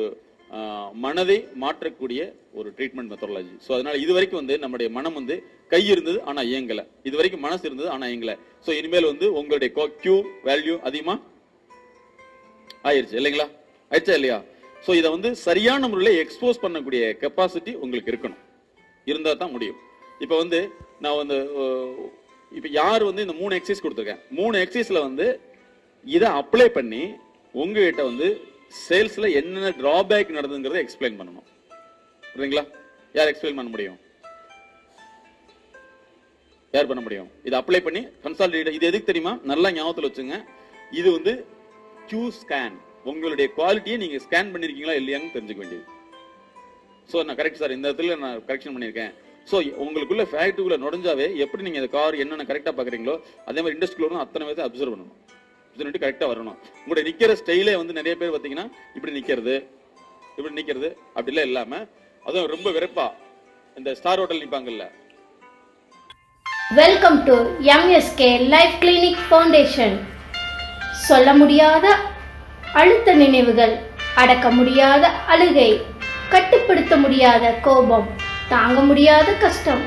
S4: மனதை மாற்றக்கூடிய ஒரு ட்ரீட்மெண்ட் மெத்தடாலஜி ஸோ அதனால இது வரைக்கும் வந்து நம்முடைய மனம் வந்து கை இருந்தது ஆனால் இயங்கலை. இது வரைக்கும் மனசு இருந்தது ஆனால் இயங்கலை. ஸோ இனிமேல் வந்து உங்களுடைய கியூ வேல்யூ அதிகமாக ஆயிடுச்சு இல்லைங்களா? ஆயிடுச்சா இல்லையா? ஸோ இதை வந்து சரியான முறையில் எக்ஸ்போஸ் பண்ணக்கூடிய கெப்பாசிட்டி உங்களுக்கு இருக்கணும். இருந்தால் தான் முடியும். இப்போ வந்து நான் வந்து இப்போ யார் வந்து இந்த மூணு எக்ஸசைஸ் கொடுத்துருக்கேன்? மூணு எக்ஸைஸில் வந்து இதை அப்ளை பண்ணி உங்ககிட்ட வந்து சேல்ஸ்ல என்னென்ன ட்ராபேக் நடந்துங்கிறத எக்ஸ்பிளைன் பண்ணணும். புரியுதுங்களா? யார் எக்ஸ்பிளைன் பண்ண முடியும்? யார் பண்ண முடியும்? இதை அப்ளை பண்ணி கன்சால்டேட் இது எதுக்கு தெரியுமா? நல்லா ஞாபகத்தில் வச்சுங்க. இது வந்து கியூ ஸ்கேன் உங்களுடைய குவாலிட்டியை நீங்கள் ஸ்கேன் பண்ணியிருக்கீங்களா இல்லையான்னு தெரிஞ்சுக்க வேண்டியது. ஸோ நான் கரெக்ட் சார் இந்த இடத்துல நான் கரெக்ஷன் பண்ணியிருக்கேன். ஸோ உங்களுக்குள்ள ஃபேக்டரிக்குள்ள நுழைஞ்சாவே எப்படி நீங்க இந்த கார் என்னென்ன கரெக்டாக பார்க்குறீங்களோ அதே மாதிரி இண்டஸ்ட்ரிக்குள்ள அத்தனை பேர் அப்சர்வ் பண்ணணும். சொல்லிட்டு கரெக்டாக வரணும். உங்களுடைய நிற்கிற ஸ்டைலே வந்து நிறைய பேர் பார்த்தீங்கன்னா இப்படி நிக்கிறது இப்படி நிக்கிறது அப்படிலாம் இல்லாம அதுவும் ரொம்ப வெறுப்பா. இந்த star hotel நிற்பாங்கல்ல
S1: welcome to MSK life clinic foundation சொல்ல முடியாத அழுத்த நினைவுகள் அடக்க முடியாத அழுகை கட்டுப்படுத்த முடியாத கோபம். தாங்க முடியாத கஷ்டம்.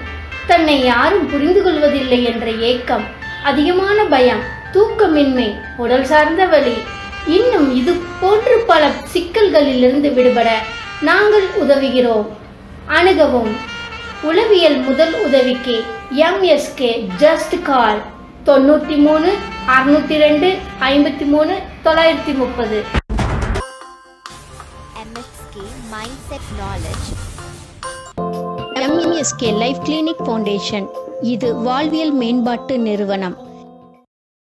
S1: தன்னை யாரும் புரிந்து கொள்வதில்லை என்ற ஏக்கம் அதிகமான பயம் தூக்கமின்மை உடல் சார்ந்த வழி இன்னும் இது போன்று பல சிக்கல்களிலிருந்து விடுபட நாங்கள் உதவுகிறோம். அணுகவும். உளவியல் முதல் உதவிக்கு எம்எஸ்கே ஜஸ்ட் கால் தொண்ணூற்றி மூணு அறுநூத்தி ரெண்டு ஐம்பத்தி மூணு தொள்ளாயிரத்தி முப்பது.
S15: MSK mind set knowledge
S1: MSK life clinic foundation. இது வாழ்வியல் மேம்பாட்டு நிறுவனம்.